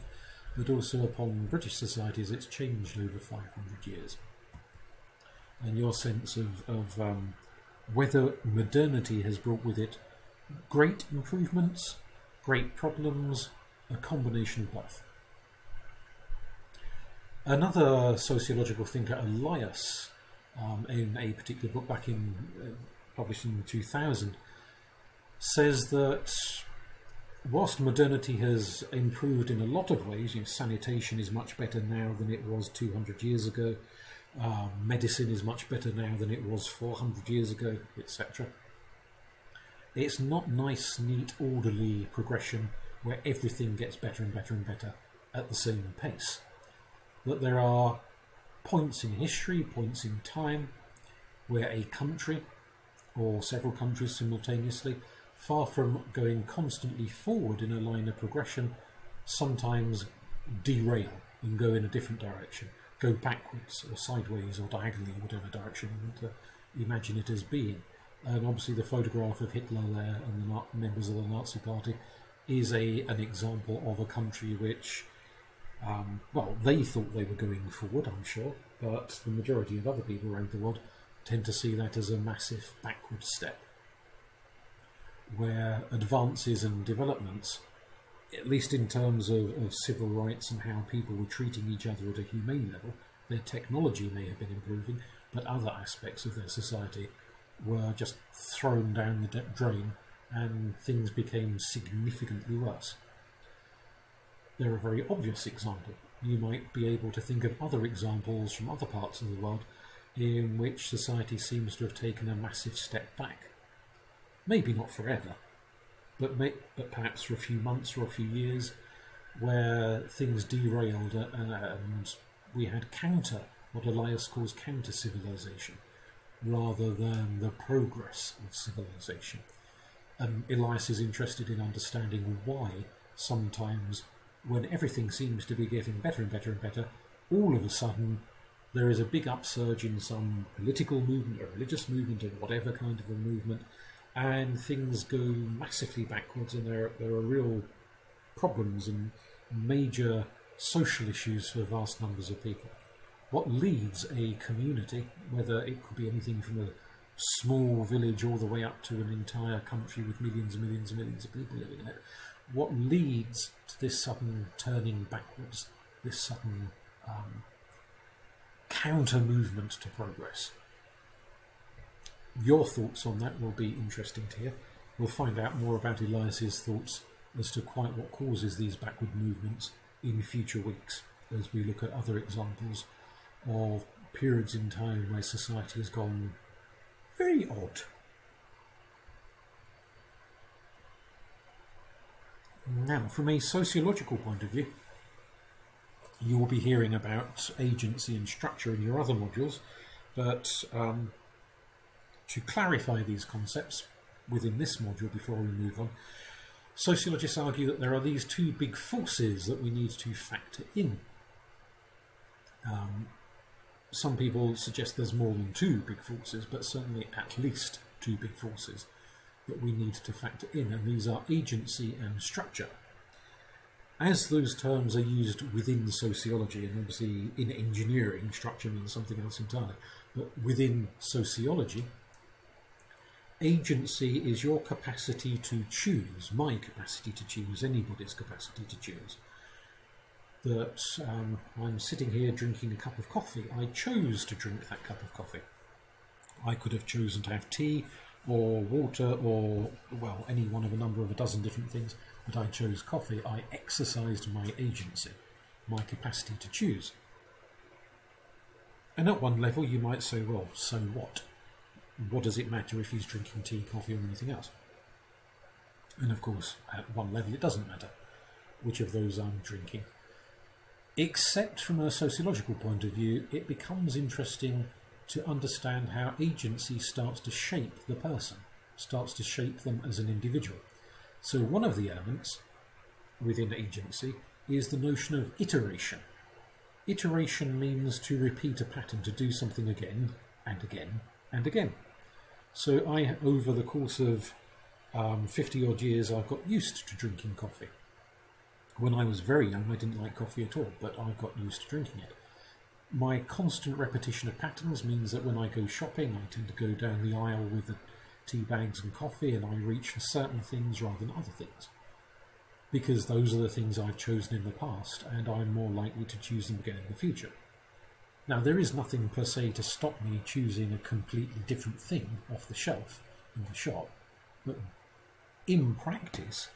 but also upon British society as it's changed over 500 years. And your sense of, of um, whether modernity has brought with it great improvements, great problems, a combination of both. Another sociological thinker, Elias, um, in a particular book back in uh, published in 2000, says that whilst modernity has improved in a lot of ways, you know, sanitation is much better now than it was 200 years ago, uh, medicine is much better now than it was 400 years ago, etc. It's not nice, neat, orderly progression where everything gets better and better and better at the same pace. That there are points in history, points in time, where a country or several countries simultaneously far from going constantly forward in a line of progression, sometimes derail and go in a different direction. go backwards or sideways or diagonally, whatever direction you want to imagine it as being. And obviously, the photograph of Hitler there and the members of the Nazi Party is a an example of a country which, um, well, they thought they were going forward, I'm sure, but the majority of other people around the world tend to see that as a massive backward step, where advances and developments, at least in terms of, of civil rights and how people were treating each other at a humane level, their technology may have been improving, but other aspects of their society were just thrown down the drain and things became significantly worse. They're a very obvious example. You might be able to think of other examples from other parts of the world in which society seems to have taken a massive step back. Maybe not forever, but, may, but perhaps for a few months or a few years, where things derailed and we had counter, what Elias calls counter civilization, rather than the progress of civilization. Um, Elias is interested in understanding why sometimes, when everything seems to be getting better and better and better, all of a sudden there is a big upsurge in some political movement, or religious movement, or whatever kind of a movement, and things go massively backwards, and there there are real problems and major social issues for vast numbers of people. What leads a community, whether it could be anything from a small village all the way up to an entire country with millions and millions and millions of people living in it, what leads to this sudden turning backwards, this sudden um, counter movement to progress? Your thoughts on that will be interesting to hear. We'll find out more about Elias's thoughts as to quite what causes these backward movements in future weeks as we look at other examples of periods in time where society has gone very odd. Now, from a sociological point of view, you will be hearing about agency and structure in your other modules, but um, to clarify these concepts within this module before we move on, sociologists argue that there are these two big forces that we need to factor in. Um, some people suggest there's more than two big forces, but certainly at least two big forces that we need to factor in, and these are agency and structure. As those terms are used within sociology, and obviously in engineering, structure means something else entirely, but within sociology, agency is your capacity to choose, my capacity to choose, anybody's capacity to choose that um, I'm sitting here drinking a cup of coffee. I chose to drink that cup of coffee. I could have chosen to have tea or water or, well, any one of a number of a dozen different things, but I chose coffee. I exercised my agency, my capacity to choose. And at one level, you might say, well, so what? What does it matter if he's drinking tea, coffee, or anything else? And of course, at one level, it doesn't matter which of those I'm drinking Except from a sociological point of view, it becomes interesting to understand how agency starts to shape the person, starts to shape them as an individual. So, one of the elements within agency is the notion of iteration. Iteration means to repeat a pattern, to do something again and again and again. So, I, over the course of um, 50 odd years, I've got used to drinking coffee. When I was very young, I didn't like coffee at all, but I got used to drinking it. My constant repetition of patterns means that when I go shopping, I tend to go down the aisle with the tea bags and coffee, and I reach for certain things rather than other things. Because those are the things I've chosen in the past, and I'm more likely to choose them again in the future. Now, there is nothing per se to stop me choosing a completely different thing off the shelf in the shop, but in practice,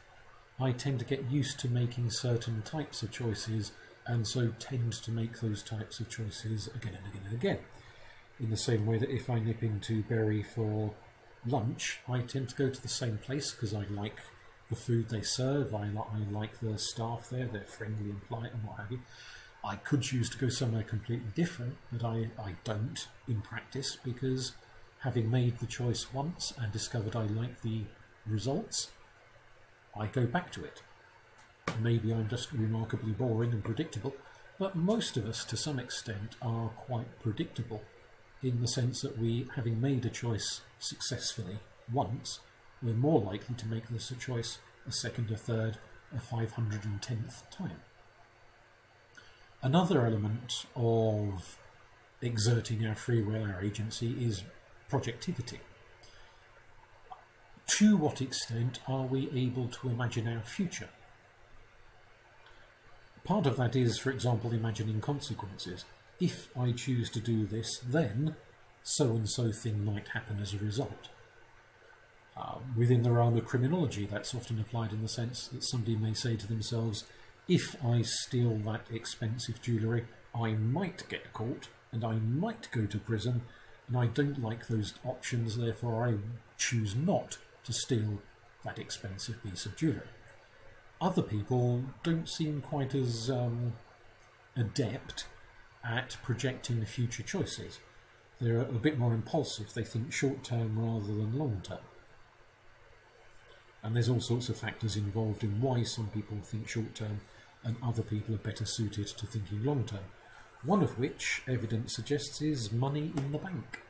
I tend to get used to making certain types of choices and so tend to make those types of choices again and again and again. In the same way that if I nip into Bury for lunch, I tend to go to the same place because I like the food they serve, I, I like the staff there, they're friendly and polite and what have you. I could choose to go somewhere completely different, but I, I don't in practice because having made the choice once and discovered I like the results, I go back to it. Maybe I'm just remarkably boring and predictable, But most of us, to some extent, are quite predictable in the sense that we, having made a choice successfully once, we're more likely to make this a choice a second, a third, a 510th time. Another element of exerting our free will, our agency, is projectivity. To what extent are we able to imagine our future? Part of that is, for example, imagining consequences. If I choose to do this, then so and so thing might happen as a result. Uh, within the realm of criminology, that's often applied in the sense that somebody may say to themselves, if I steal that expensive jewellery, I might get caught and I might go to prison, and I don't like those options, therefore I choose not to steal that expensive piece of jewellery. Other people don't seem quite as um, adept at projecting the future choices. They're a bit more impulsive, they think short term rather than long term. And there's all sorts of factors involved in why some people think short term and other people are better suited to thinking long term. One of which, evidence suggests, is money in the bank.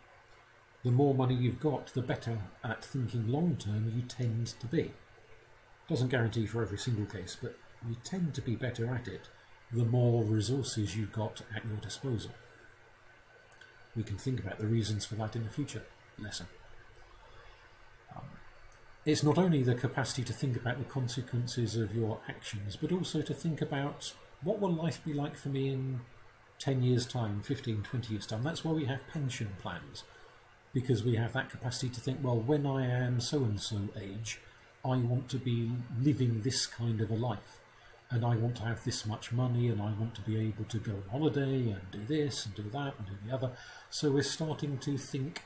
The more money you've got, the better at thinking long term you tend to be. Doesn't guarantee for every single case, but you tend to be better at it the more resources you've got at your disposal. We can think about the reasons for that in a future lesson. It's not only the capacity to think about the consequences of your actions, but also to think about what will life be like for me in 10 years' time, 15, 20 years' time. That's why we have pension plans, because we have that capacity to think, well, when I am so and so age, I want to be living this kind of a life. And I want to have this much money, and I want to be able to go on holiday and do this and do that and do the other. So we're starting to think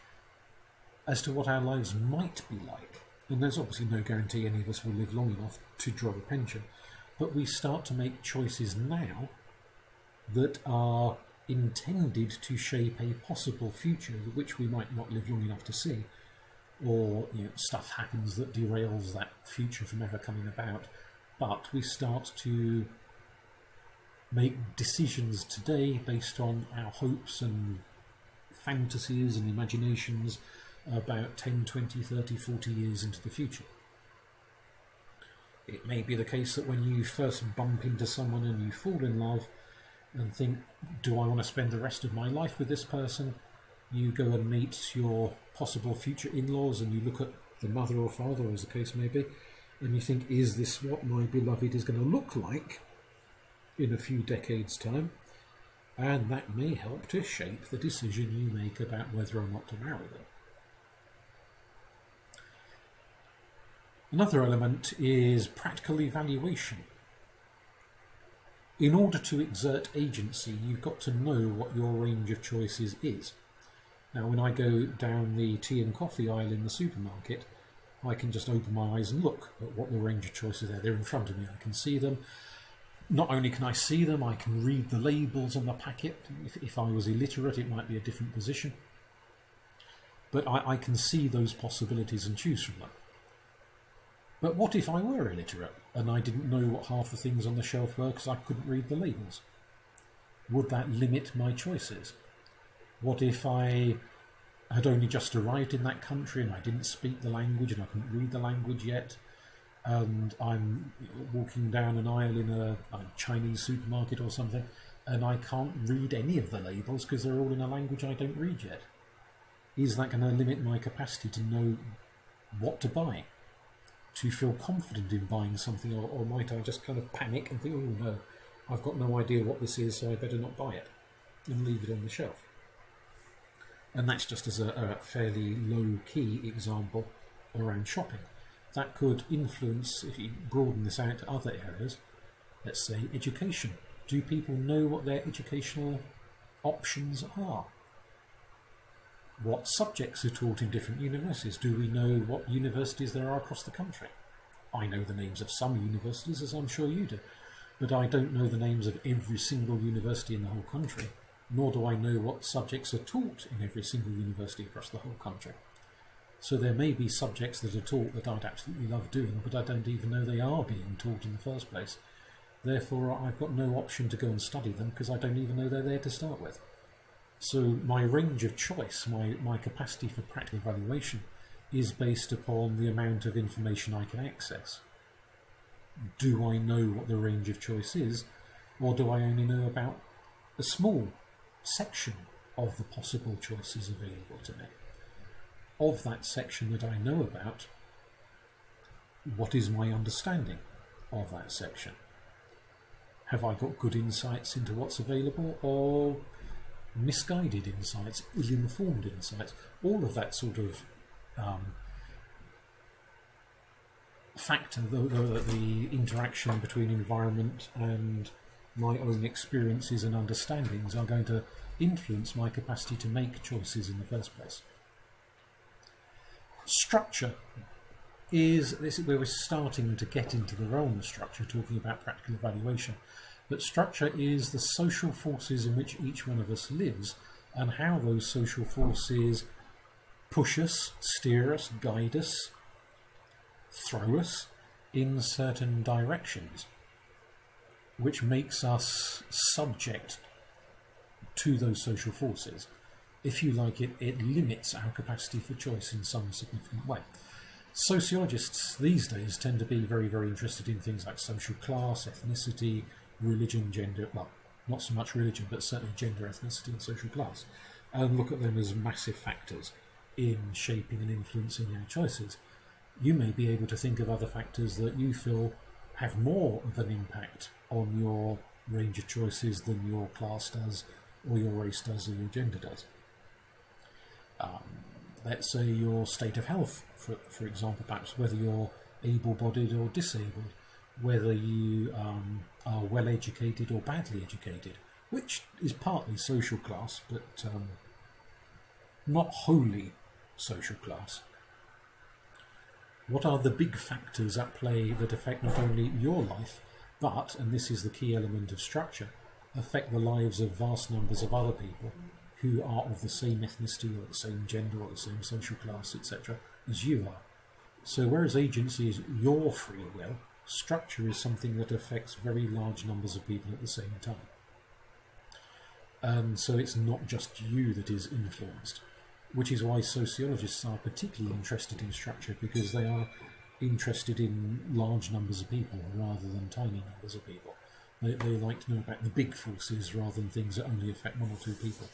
as to what our lives might be like and there's obviously no guarantee any of us will live long enough to draw a pension, but we start to make choices now that are intended to shape a possible future which we might not live long enough to see, or you know, stuff happens that derails that future from ever coming about. But we start to make decisions today based on our hopes and fantasies and imaginations about 10, 20, 30, 40 years into the future. It may be the case that when you first bump into someone and you fall in love and think, do I want to spend the rest of my life with this person? You go and meet your possible future in laws and you look at the mother or father, as the case may be, and you think, is this what my beloved is going to look like in a few decades' time? And that may help to shape the decision you make about whether or not to marry them. Another element is practical evaluation. In order to exert agency, you've got to know what your range of choices is. Now, when I go down the tea and coffee aisle in the supermarket, I can just open my eyes and look at what the range of choices are. They're in front of me. I can see them. Not only can I see them, I can read the labels on the packet. If, if I was illiterate, it might be a different position. But I, I can see those possibilities and choose from them. But what if I were illiterate and I didn't know what half the things on the shelf were because I couldn't read the labels? Would that limit my choices? What if I had only just arrived in that country and I didn't speak the language and I couldn't read the language yet? And I'm walking down an aisle in a, a Chinese supermarket or something and I can't read any of the labels because they're all in a language I don't read yet. Is that going to limit my capacity to know what to buy? To feel confident in buying something, or, or might I just kind of panic and think, oh no, I've got no idea what this is, so I better not buy it and leave it on the shelf? And that's just as a, a fairly low key example around shopping. That could influence, if you broaden this out to other areas, let's say education. Do people know what their educational options are? What subjects are taught in different universities. Do we know what universities there are across the country? I know the names of some universities, as I'm sure you do, but I don't know the names of every single university in the whole country, nor do I know what subjects are taught in every single university across the whole country. So there may be subjects that are taught that I'd absolutely love doing, but I don't even know they are being taught in the first place. Therefore, I've got no option to go and study them because I don't even know they're there to start with. So my range of choice, my, my capacity for practical evaluation, is based upon the amount of information I can access. Do I know what the range of choice is, or do I only know about a small section of the possible choices available to me? Of that section that I know about, what is my understanding of that section? Have I got good insights into what's available, or misguided insights, ill-informed insights, all of that sort of um, factor, the, the, the, interaction between environment and my own experiences and understandings are going to influence my capacity to make choices in the first place. Structure is this is where we're starting to get into the realm of structure, talking about practical evaluation. But structure is the social forces in which each one of us lives and how those social forces push us, steer us, guide us, throw us in certain directions, which makes us subject to those social forces. If you like it, it limits our capacity for choice in some significant way. Sociologists these days tend to be very, very interested in things like social class, ethnicity, religion, gender, well, not so much religion, but certainly gender, ethnicity, and social class, and look at them as massive factors in shaping and influencing our choices. You may be able to think of other factors that you feel have more of an impact on your range of choices than your class does, or your race does, or your gender does. Um, let's say your state of health, for, for example, perhaps whether you're able bodied or disabled, whether you um, are well educated or badly educated, which is partly social class, but um, not wholly social class. What are the big factors at play that affect not only your life, but, and this is the key element of structure, affect the lives of vast numbers of other people who are of the same ethnicity or the same gender or the same social class, etc., as you are. So, whereas agency is your free will, structure is something that affects very large numbers of people at the same time. And so it's not just you that is influenced, which is why sociologists are particularly interested in structure because they are interested in large numbers of people rather than tiny numbers of people. They, they like to know about the big forces rather than things that only affect one or two people.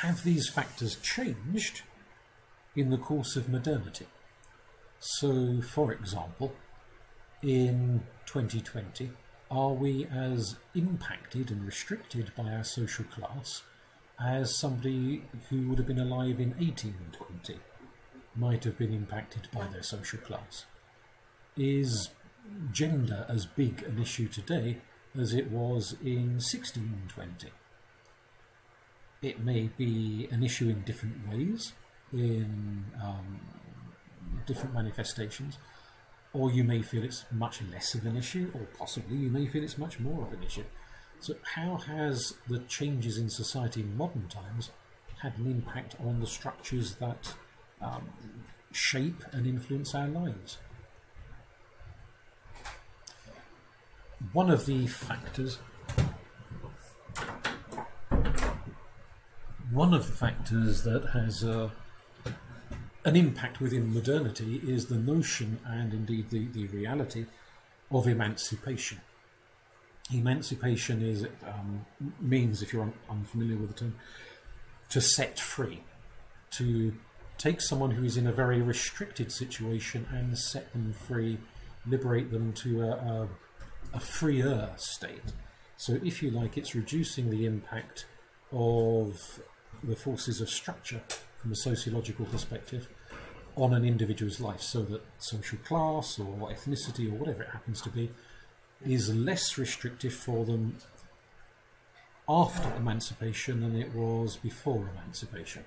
Have these factors changed in the course of modernity? So, for example, in 2020, are we as impacted and restricted by our social class as somebody who would have been alive in 1820 might have been impacted by their social class? Is gender as big an issue today as it was in 1620? It may be an issue in different ways, in um, different manifestations, or you may feel it's much less of an issue, or possibly you may feel it's much more of an issue. So, how has the changes in society in modern times had an impact on the structures that um, shape and influence our lives? One of the factors one of the factors that has uh, an impact within modernity is the notion and indeed the, the reality of emancipation. Emancipation is um, means, if you're unfamiliar with the term, to set free, to take someone who is in a very restricted situation and set them free, liberate them to a, a, a freer state. So, if you like, it's reducing the impact of the forces of structure from a sociological perspective on an individual's life so that social class or ethnicity or whatever it happens to be is less restrictive for them after emancipation than it was before emancipation.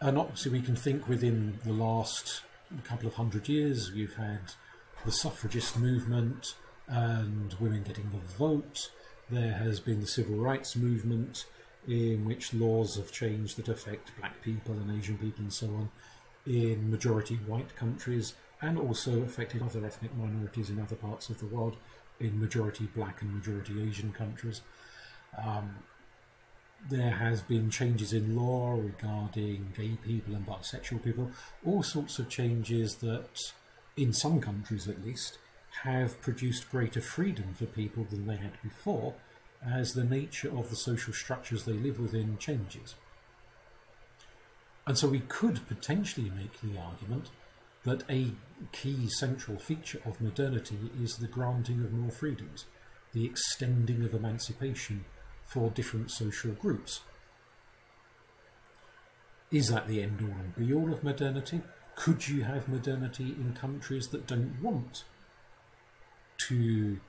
And obviously, we can think within the last couple of hundred years, you've had the suffragist movement and women getting the vote. There has been the civil rights movement in which laws have changed that affect black people and Asian people and so on in majority white countries. and also affected other ethnic minorities in other parts of the world, in majority black and majority Asian countries. Um, there has been changes in law regarding gay people and bisexual people, all sorts of changes that, in some countries at least, have produced greater freedom for people than they had before, as the nature of the social structures they live within changes. And so we could potentially make the argument that a key central feature of modernity is the granting of more freedoms, the extending of emancipation for different social groups. Is that the end all and be all of modernity? Could you have modernity in countries that don't want to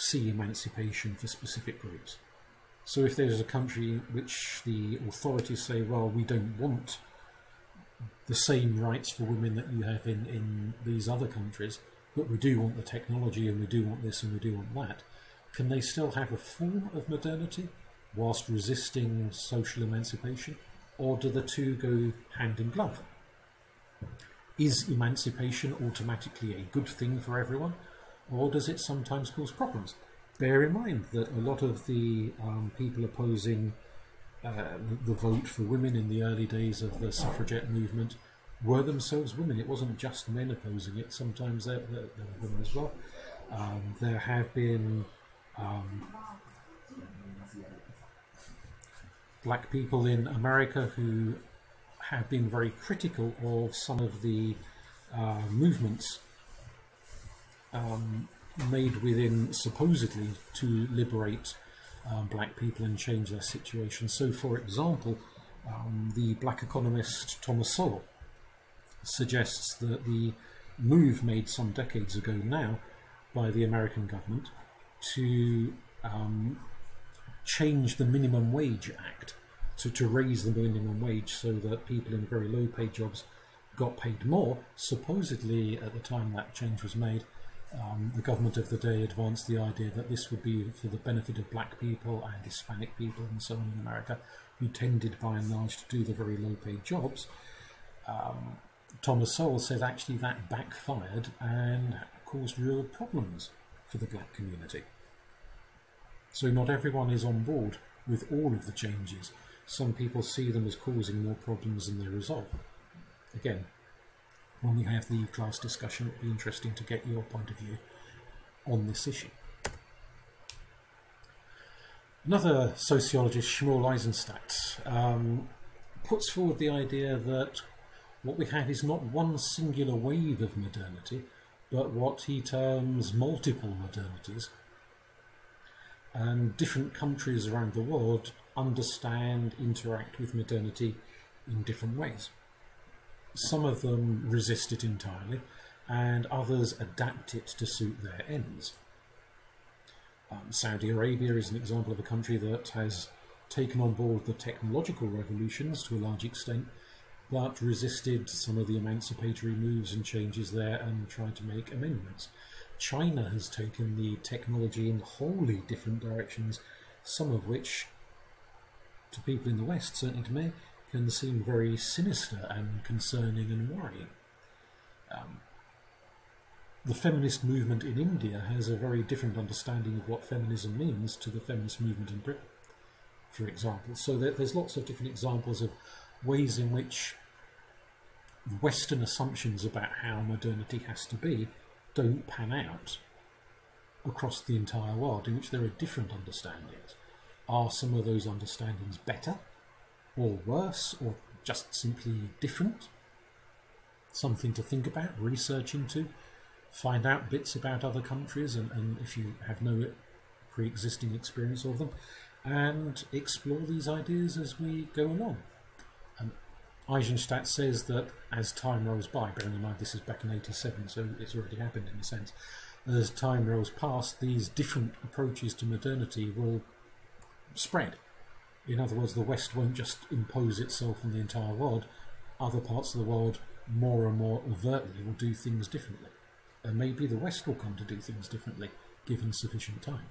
see emancipation for specific groups? So if there's a country which the authorities say, well, we don't want the same rights for women that you have in, in these other countries, but we do want the technology and we do want this and we do want that, can they still have a form of modernity whilst resisting social emancipation? Or do the two go hand in glove? Is emancipation automatically a good thing for everyone, or does it sometimes cause problems? Bear in mind that a lot of the um, people opposing uh, the vote for women in the early days of the suffragette movement were themselves women. It wasn't just men opposing it, sometimes there were women as well. Um, there have been um, black people in America who have been very critical of some of the uh, movements um, made within supposedly to liberate um, black people and change their situation. So, for example, um, the black economist Thomas Sowell suggests that the move made some decades ago now by the American government to um, change the Minimum Wage Act to, to raise the minimum wage so that people in very low paid jobs got paid more. Supposedly, at the time that change was made, um, the government of the day advanced the idea that this would be for the benefit of black people and Hispanic people and so on in America, who tended by and large to do the very low paid jobs. Um, Thomas Sowell says actually that backfired and caused real problems for the black community. So not everyone is on board with all of the changes. Some people see them as causing more problems than they resolve. Again, when we have the class discussion, it'll be interesting to get your point of view on this issue. Another sociologist, Shmuel Eisenstadt, um, puts forward the idea that what we have is not one singular wave of modernity, but what he terms multiple modernities. And different countries around the world understand, interact with modernity in different ways. Some of them resist it entirely, and others adapt it to suit their ends. Um, Saudi Arabia is an example of a country that has taken on board the technological revolutions to a large extent, but resisted some of the emancipatory moves and changes there and tried to make amendments. China has taken the technology in wholly different directions, some of which, to people in the West, certainly to me, can seem very sinister and concerning and worrying. Um, the feminist movement in India has a very different understanding of what feminism means to the feminist movement in Britain, for example. So there, there's lots of different examples of ways in which Western assumptions about how modernity has to be don't pan out across the entire world, in which there are different understandings. Are some of those understandings better? Or worse, or just simply different. Something to think about, research into, find out bits about other countries, and, and if you have no pre existing experience of them, and explore these ideas as we go along. Um, Eisenstadt says that as time rolls by, bearing in mind this is back in 87, so it's already happened in a sense, as time rolls past, these different approaches to modernity will spread in other words, the West won't just impose itself on the entire world. Other parts of the world, more and more overtly, will do things differently. And maybe the West will come to do things differently, given sufficient time.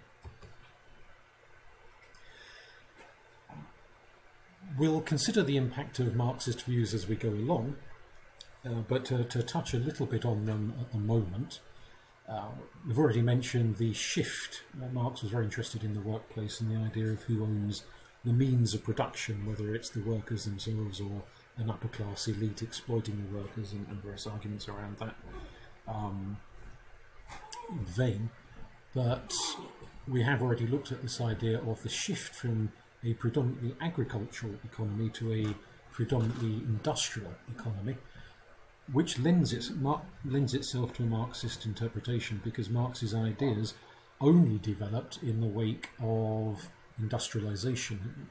We'll consider the impact of Marxist views as we go along, uh, but to, to, touch a little bit on them at the moment, uh, we've already mentioned the shift. Marx was very interested in the workplace and the idea of who owns the means of production, whether it's the workers themselves or an upper class elite exploiting the workers, and, and various arguments around that um, vein. But we have already looked at this idea of the shift from a predominantly agricultural economy to a predominantly industrial economy, which lends, its, lends itself to a Marxist interpretation because Marx's ideas only developed in the wake of industrialization.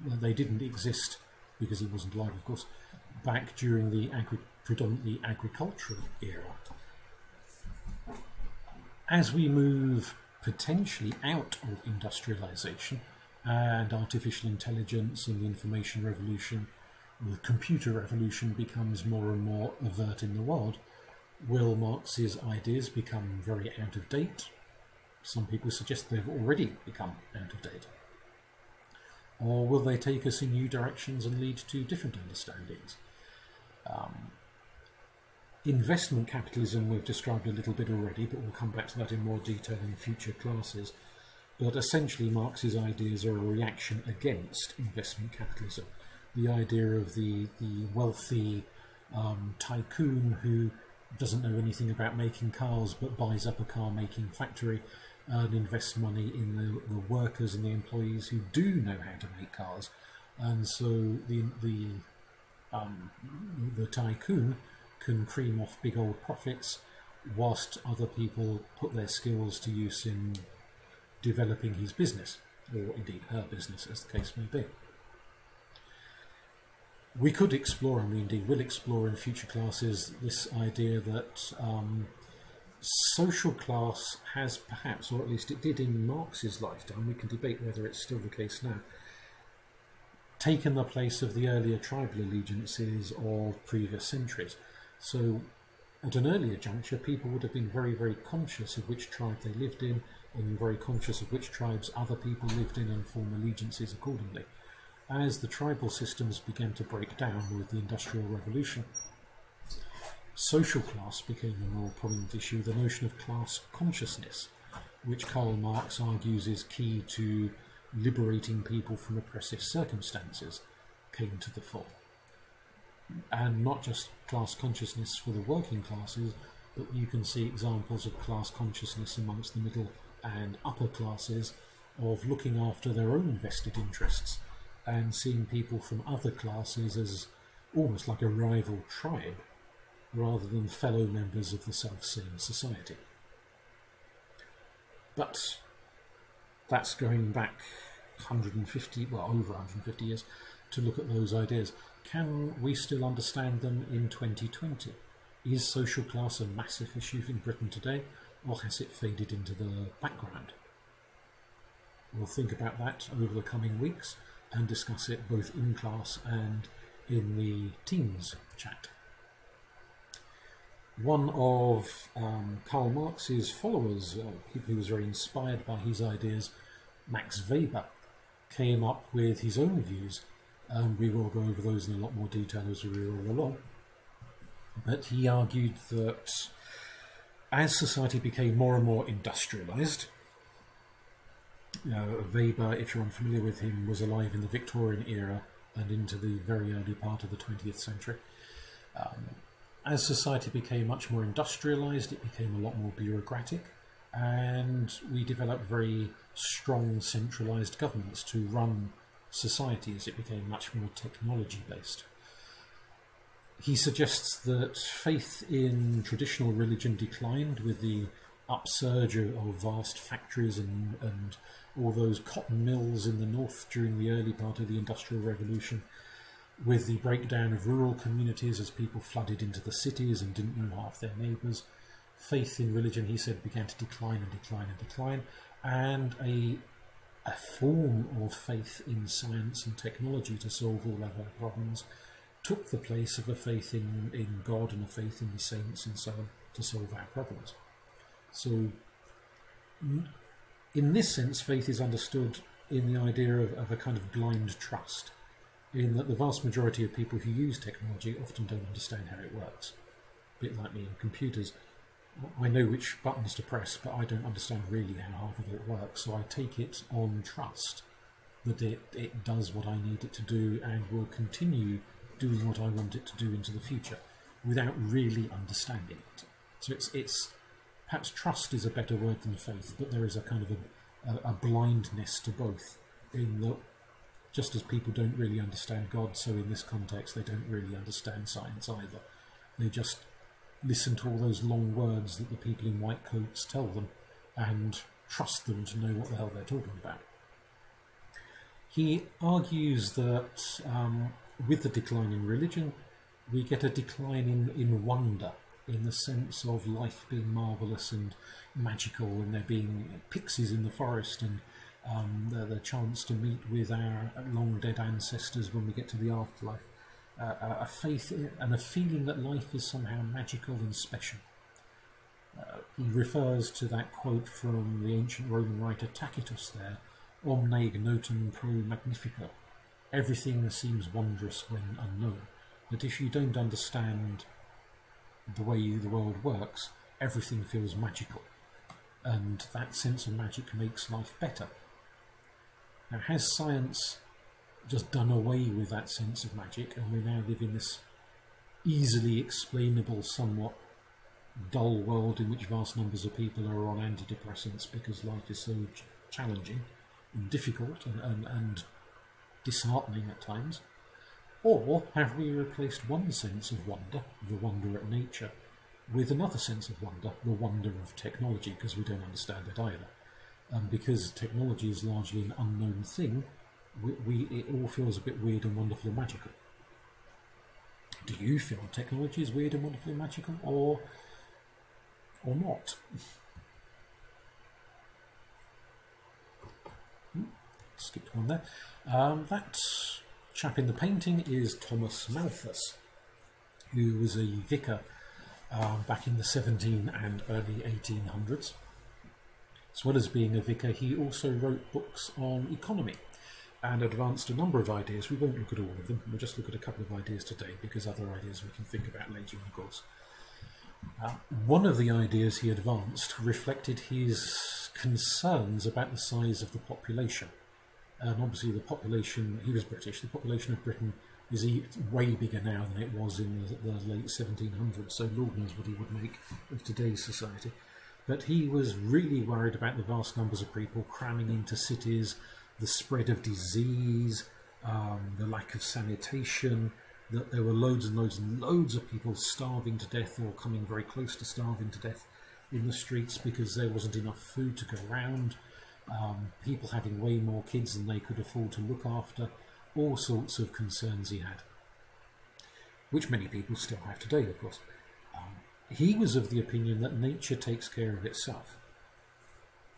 They didn't exist because he wasn't alive, of course, back during the agri predominantly agricultural era. As we move potentially out of industrialization and artificial intelligence and the information revolution, the computer revolution becomes more and more overt in the world, will Marx's ideas become very out of date? Some people suggest they've already become out of date. Or will they take us in new directions and lead to different understandings? Um, investment capitalism we've described a little bit already, but we'll come back to that in more detail in future classes. But essentially, Marx's ideas are a reaction against investment capitalism. The idea of the, the wealthy um, tycoon who doesn't know anything about making cars but buys up a car making factory and invests money in the, the workers and the employees who do know how to make cars. And so the, the, um, the tycoon can cream off big old profits whilst other people put their skills to use in developing his business, or indeed her business, as the case may be. We could explore, and we indeed will explore in future classes, this idea that um, social class has perhaps, or at least it did in Marx's lifetime, we can debate whether it's still the case now, taken the place of the earlier tribal allegiances of previous centuries. So at an earlier juncture, people would have been very, very conscious of which tribe they lived in and very conscious of which tribes other people lived in and form allegiances accordingly. As the tribal systems began to break down with the Industrial Revolution, social class became a more prominent issue, the notion of class consciousness, which Karl Marx argues is key to liberating people from oppressive circumstances, came to the fore. And not just class consciousness for the working classes, but you can see examples of class consciousness amongst the middle and upper classes of looking after their own vested interests and seeing people from other classes as almost like a rival tribe rather than fellow members of the self-same society. But that's going back 150, well, over 150 years to look at those ideas. Can we still understand them in 2020? Is social class a massive issue in Britain today, or has it faded into the background? We'll think about that over the coming weeks and discuss it both in class and in the Teams chat. One of um, Karl Marx's followers, uh, who was very inspired by his ideas, Max Weber, came up with his own views. and we will go over those in a lot more detail as we roll along. But he argued that as society became more and more industrialized, uh, Weber, if you're unfamiliar with him, was alive in the Victorian era and into the very early part of the 20th century. Um, as society became much more industrialized, it became a lot more bureaucratic, and we developed very strong centralized governments to run society as it became much more technology based. He suggests that faith in traditional religion declined with the upsurge of vast factories and, and all those cotton mills in the north during the early part of the Industrial Revolution with the breakdown of rural communities as people flooded into the cities and didn't know half their neighbours. Faith in religion, he said, began to decline and decline and decline, and a a form of faith in science and technology to solve all of our problems took the place of a faith in, in God and a faith in the saints and so on to solve our problems. So, hmm, in this sense, faith is understood in the idea of, of a kind of blind trust in that the vast majority of people who use technology often don't understand how it works. A bit like me in computers. I know which buttons to press, but I don't understand really how half of it works, so I take it on trust that it, it does what I need it to do and will continue doing what I want it to do into the future without really understanding it. So it's, it's perhaps trust is a better word than faith, but there is a kind of a, a, a blindness to both in that just as people don't really understand God, so in this context they don't really understand science either. They just listen to all those long words that the people in white coats tell them and trust them to know what the hell they're talking about. He argues that um, with the decline in religion, we get a decline in, in wonder, in the sense of life being marvellous and magical, and there being pixies in the forest, and um, the, the, chance to meet with our long dead ancestors when we get to the afterlife. Uh, a faith and a feeling that life is somehow magical and special. Uh, he refers to that quote from the ancient Roman writer Tacitus there omne ignotum pro magnifico. Everything seems wondrous when unknown. But if you don't understand the way the world works, everything feels magical. And that sense of magic makes life better. Now, has science just done away with that sense of magic and we now live in this easily explainable, somewhat dull world in which vast numbers of people are on antidepressants because life is so ch challenging? difficult and, and, and disheartening at times? Or have we replaced one sense of wonder, the wonder at nature, with another sense of wonder, the wonder of technology, because we don't understand it either? And because technology is largely an unknown thing, we, we, it all feels a bit weird and wonderful and magical. Do you feel technology is weird and wonderful and magical, or or not? skipped one there. Um, that chap in the painting is Thomas Malthus, who was a vicar uh, back in the 17 and early 1800s. As well as being a vicar, he also wrote books on economy and advanced a number of ideas. We won't look at all of them, we'll just look at a couple of ideas today because other ideas we can think about later in the course. Uh, one of the ideas he advanced reflected his concerns about the size of the population and obviously the population, he was British, the population of Britain is way bigger now than it was in the, the, late 1700s, so Lord knows what he would make of today's society. But he was really worried about the vast numbers of people cramming into cities, the spread of disease, um, the lack of sanitation, that there were loads and loads and loads of people starving to death or coming very close to starving to death in the streets because there wasn't enough food to go around um, people having way more kids than they could afford to look after, all sorts of concerns he had, which many people still have today, of course. Um, he was of the opinion that nature takes care of itself,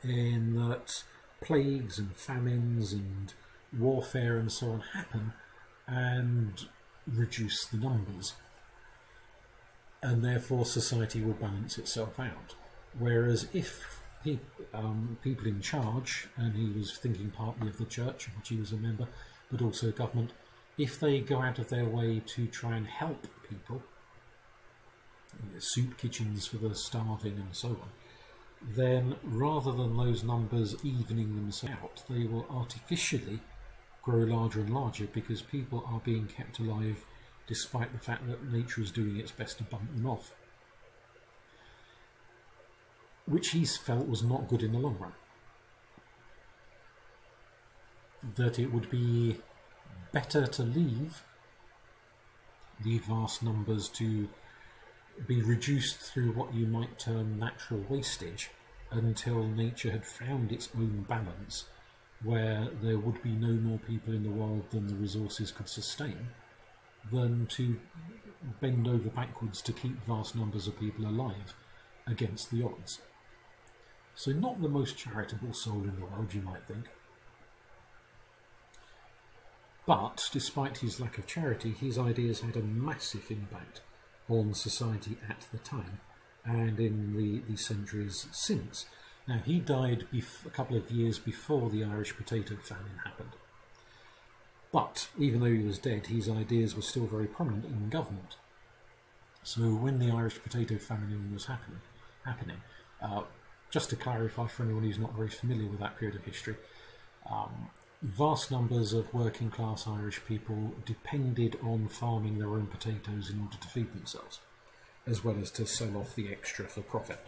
in that plagues and famines and warfare and so on happen and reduce the numbers, and therefore society will balance itself out. Whereas if he, um, people in charge, and he was thinking partly of the church, of which he was a member, but also government, if they go out of their way to try and help people, soup kitchens for the starving and so on, then rather than those numbers evening themselves out, they will artificially grow larger and larger because people are being kept alive despite the fact that nature is doing its best to bump them off which he felt was not good in the long run. That it would be better to leave the vast numbers to be reduced through what you might term natural wastage until nature had found its own balance where there would be no more people in the world than the resources could sustain than to bend over backwards to keep vast numbers of people alive against the odds. So not the most charitable soul in the world, you might think. But, despite his lack of charity, his ideas had a massive impact on society at the time and in the, the centuries since. Now, he died a couple of years before the Irish potato famine happened. But even though he was dead, his ideas were still very prominent in government. So when the Irish potato famine was happening, happening, uh, just to clarify for anyone who's not very familiar with that period of history, um, vast numbers of working class Irish people depended on farming their own potatoes in order to feed themselves, as well as to sell off the extra for profit.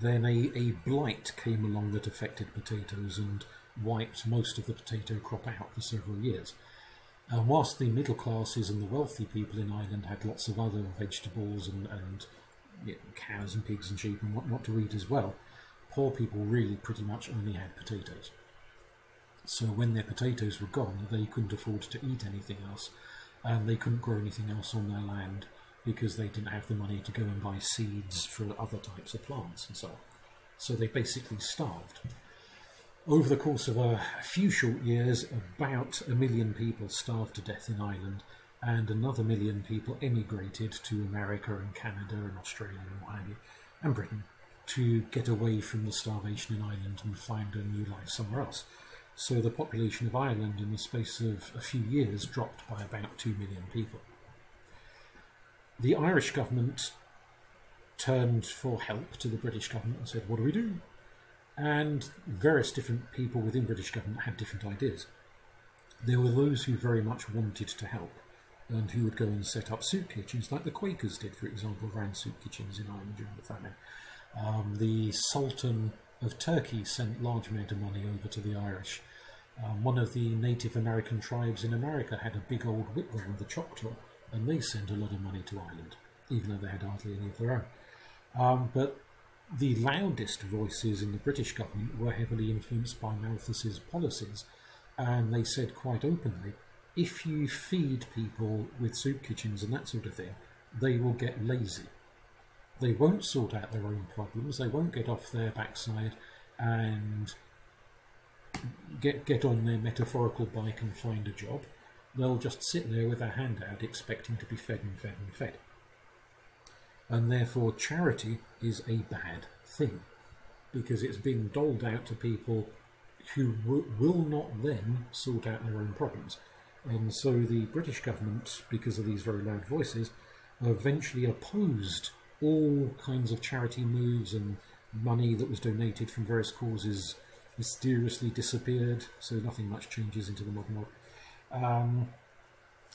Then a, a blight came along that affected potatoes and wiped most of the potato crop out for several years. And whilst the middle classes and the wealthy people in Ireland had lots of other vegetables and, and you know, cows and pigs and sheep and whatnot to eat as well, poor people really pretty much only had potatoes. So when their potatoes were gone, they couldn't afford to eat anything else, and they couldn't grow anything else on their land because they didn't have the money to go and buy seeds for other types of plants and so on. So they basically starved. Over the course of a few short years, about a million people starved to death in Ireland, and another million people emigrated to America and Canada and Australia and what have you, and Britain, to get away from the starvation in Ireland and find a new life somewhere else. So the population of Ireland in the space of a few years dropped by about 2 million people. The Irish government turned for help to the British government and said, What do we do? And various different people within British government had different ideas. There were those who very much wanted to help and who would go and set up soup kitchens, like the Quakers did, for example, ran soup kitchens in Ireland during the famine. Um, the Sultan of Turkey sent large amount of money over to the Irish. Um, one of the Native American tribes in America had a big old whipland, the Choctaw, and they sent a lot of money to Ireland, even though they had hardly any of their own. Um, but the loudest voices in the British government were heavily influenced by Malthus's policies, and they said quite openly, if you feed people with soup kitchens and that sort of thing, they will get lazy. They won't sort out their own problems, they won't get off their backside and get get on their metaphorical bike and find a job. They'll just sit there with their hand out expecting to be fed and fed and fed. And therefore charity is a bad thing because it's being doled out to people who will not then sort out their own problems. And so the British government, because of these very loud voices, eventually opposed all kinds of charity moves and money that was donated from various causes mysteriously disappeared, so nothing much changes into the modern world, um,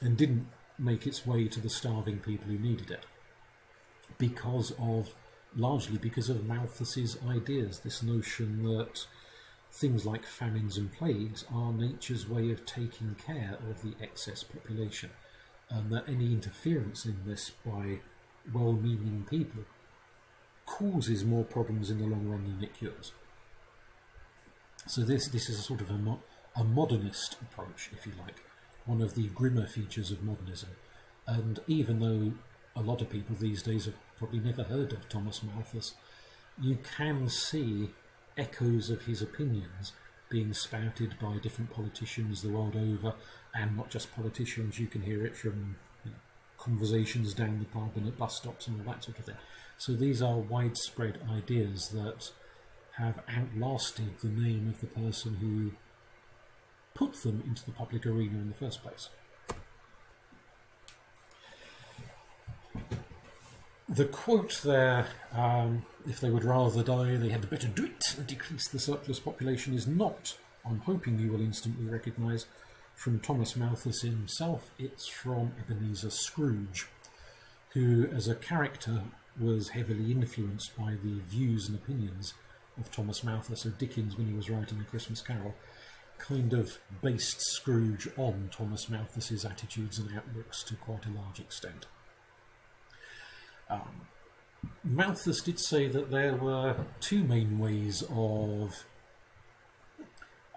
and didn't make its way to the starving people who needed it. Because of largely because of Malthus's ideas, this notion that things like famines and plagues are nature's way of taking care of the excess population, and that any interference in this by well-meaning people causes more problems in the long run than it cures. So this this is a sort of a, mo a modernist approach, if you like, one of the grimmer features of modernism. And even though a lot of people these days have probably never heard of Thomas Malthus, you can see echoes of his opinions being spouted by different politicians the world over, and not just politicians. You can hear it from conversations down the pub and at bus stops and all that sort of thing. So these are widespread ideas that have outlasted the name of the person who put them into the public arena in the first place. The quote there, um, if they would rather die, they had better do it and decrease the surplus population, is not, I'm hoping you will instantly recognise, from Thomas Malthus himself. It's from Ebenezer Scrooge, who, as a character, was heavily influenced by the views and opinions of Thomas Malthus. So Dickens, when he was writing A Christmas Carol, kind of based Scrooge on Thomas Malthus's attitudes and outlooks to quite a large extent. Um, Malthus did say that there were two main ways of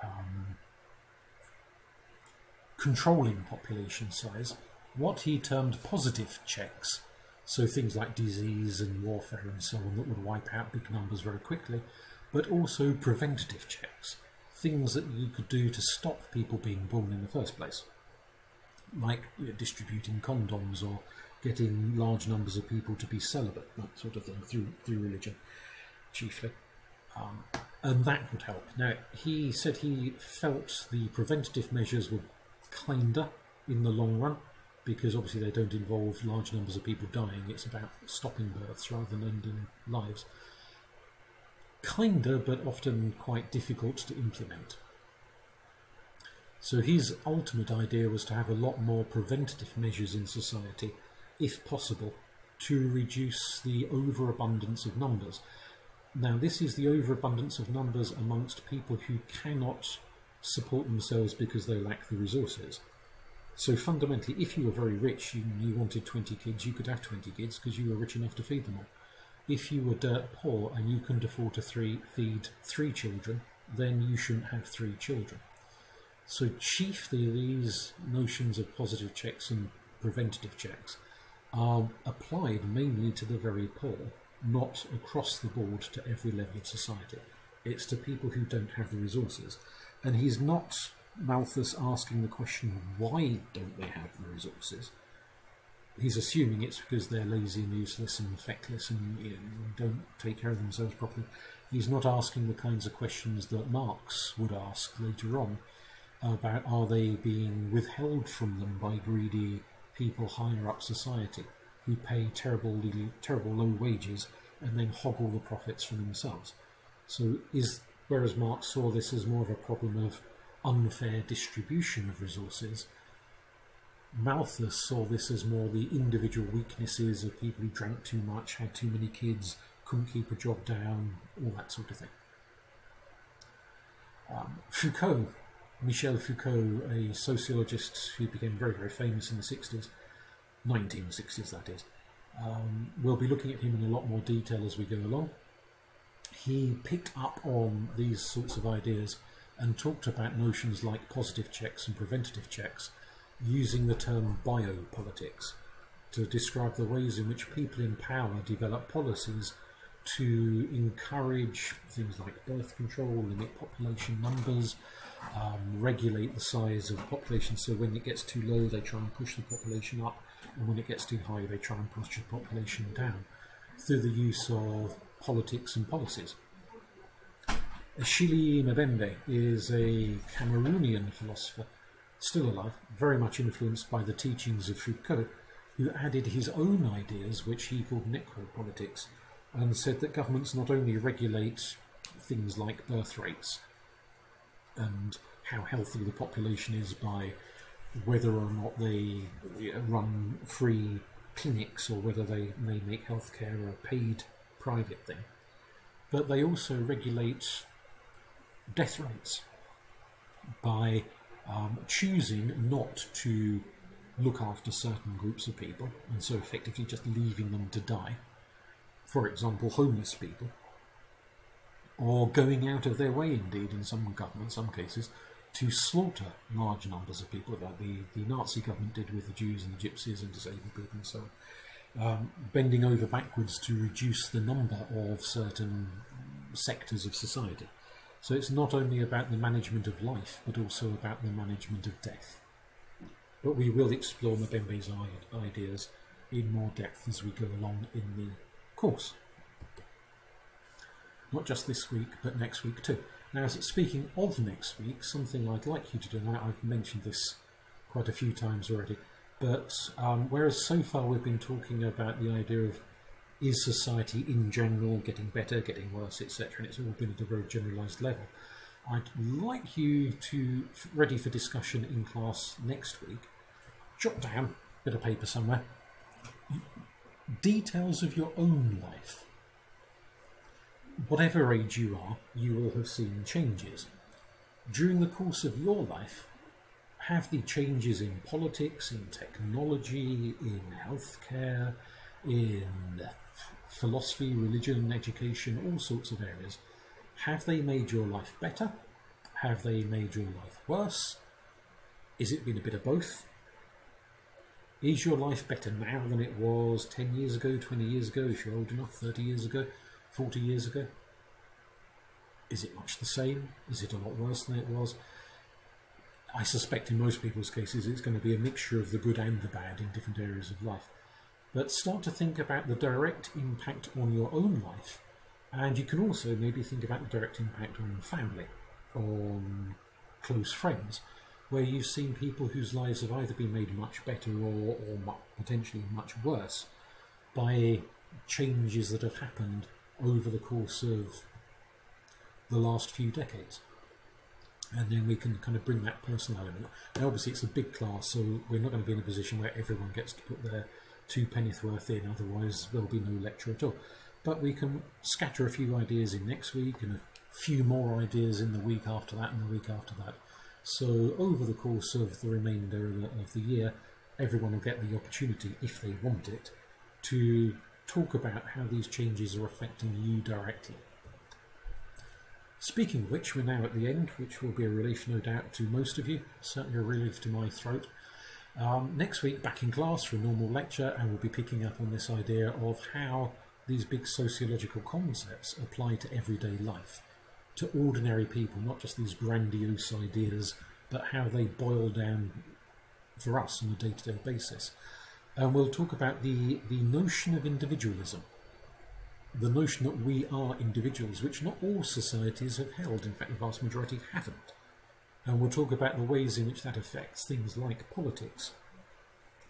um, controlling population size. What he termed positive checks, so things like disease and warfare and so on that would wipe out big numbers very quickly, but also preventative checks, things that you could do to stop people being born in the first place, like you know, distributing condoms or getting large numbers of people to be celibate, that sort of thing, through through religion, chiefly. Um, and that would help. Now, he said he felt the preventative measures were kinder in the long run because obviously they don't involve large numbers of people dying, it's about stopping births rather than ending lives. Kinder, but often quite difficult to implement. So his ultimate idea was to have a lot more preventative measures in society, if possible, to reduce the overabundance of numbers. Now, this is the overabundance of numbers amongst people who cannot support themselves because they lack the resources. So fundamentally, if you were very rich and you wanted 20 kids, you could have 20 kids because you were rich enough to feed them all. If you were dirt poor and you couldn't afford to three, feed three children, then you shouldn't have three children. So chiefly these notions of positive checks and preventative checks are applied mainly to the very poor, not across the board to every level of society. It's to people who don't have the resources. And he's not, Malthus, asking the question, why don't they have the resources? He's assuming it's because they're lazy and useless and feckless and you know, don't take care of themselves properly. He's not asking the kinds of questions that Marx would ask later on about are they being withheld from them by greedy people higher up society who pay terrible, terrible low wages and then hog all the profits for themselves. So is whereas Marx saw this as more of a problem of unfair distribution of resources, Malthus saw this as more the individual weaknesses of people who drank too much, had too many kids, couldn't keep a job down, all that sort of thing. Um, Foucault Michel Foucault, a sociologist who became very, very famous in the 60s, 1960s that is. Um, we'll be looking at him in a lot more detail as we go along. He picked up on these sorts of ideas and talked about notions like positive checks and preventative checks using the term biopolitics to describe the ways in which people in power develop policies to encourage things like birth control, limit population numbers, um, regulate the size of the population. So when it gets too low, they try and push the population up, and when it gets too high, they try and push the population down through the use of politics and policies. Achille Mbembe is a Cameroonian philosopher, still alive, very much influenced by the teachings of Foucault, who added his own ideas, which he called necropolitics, and said that governments not only regulate things like birth rates, and how healthy the population is by whether or not they run free clinics or whether they, they make healthcare a paid private thing. But they also regulate death rates by um, choosing not to look after certain groups of people and so effectively just leaving them to die. For example, homeless people or going out of their way, indeed, in some governments, some cases, to slaughter large numbers of people, like the, the Nazi government did with the Jews and the Gypsies and disabled people and so on, um, bending over backwards to reduce the number of certain sectors of society. So it's not only about the management of life, but also about the management of death. But we will explore Mbembe's ideas in more depth as we go along in the course not just this week, but next week too. Now, speaking of next week, something I'd like you to do, now I've mentioned this quite a few times already, but um, whereas so far we've been talking about the idea of is society in general getting better, getting worse, etc., and it's all been at a very generalised level, I'd like you to, ready for discussion in class next week, jot down a bit of paper somewhere, details of your own life whatever age you are, you will have seen changes. During the course of your life, have the changes in politics, in technology, in healthcare, in philosophy, religion, education, all sorts of areas, have they made your life better? Have they made your life worse? Is it been a bit of both? Is your life better now than it was 10 years ago, 20 years ago, if you're old enough, 30 years ago? 40 years ago? Is it much the same? Is it a lot worse than it was? I suspect in most people's cases it's going to be a mixture of the good and the bad in different areas of life. But start to think about the direct impact on your own life And you can also maybe think about the direct impact on family, on close friends, where you've seen people whose lives have either been made much better or, or potentially much worse by changes that have happened over the course of the last few decades. And then we can kind of bring that personal element. Now, obviously, it's a big class, so we're not going to be in a position where everyone gets to put their two penneth worth in, otherwise, there'll be no lecture at all. But we can scatter a few ideas in next week and a few more ideas in the week after that and the week after that. So, over the course of the remainder of the year, everyone will get the opportunity, if they want it, to talk about how these changes are affecting you directly. Speaking of which, we're now at the end, which will be a relief, no doubt, to most of you, certainly a relief to my throat. Um, next week, back in class for a normal lecture, and we'll be picking up on this idea of how these big sociological concepts apply to everyday life, to ordinary people, not just these grandiose ideas, but how they boil down for us on a day to day basis. And we'll talk about the, the notion of individualism the notion that we are individuals, which not all societies have held, in fact, the vast majority haven't. And we'll talk about the ways in which that affects things like politics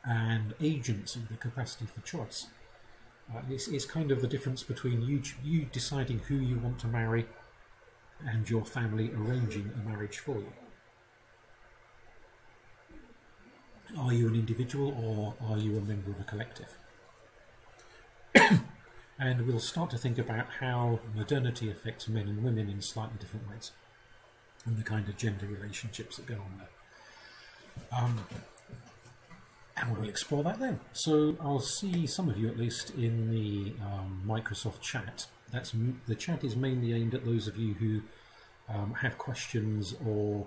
and agency, the capacity for choice. Uh, it's, kind of the difference between you, you deciding who you want to marry and your family arranging a marriage for you. Are you an individual or are you a member of a collective? And we'll start to think about how modernity affects men and women in slightly different ways and the kind of gender relationships that go on there. Um, and we'll explore that then. So I'll see some of you at least in the um, Microsoft chat. That's the chat is mainly aimed at those of you who um, have questions or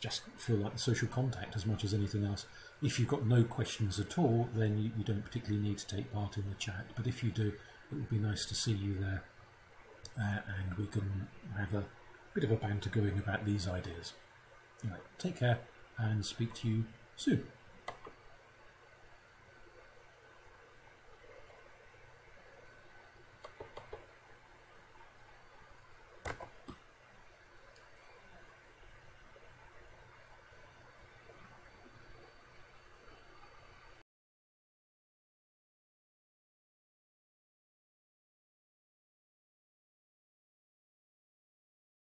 just feel like social contact as much as anything else. If you've got no questions at all, then you, you don't particularly need to take part in the chat. But if you do, it would be nice to see you there uh, and we can have a bit of a banter going about these ideas. Take care and speak to you soon.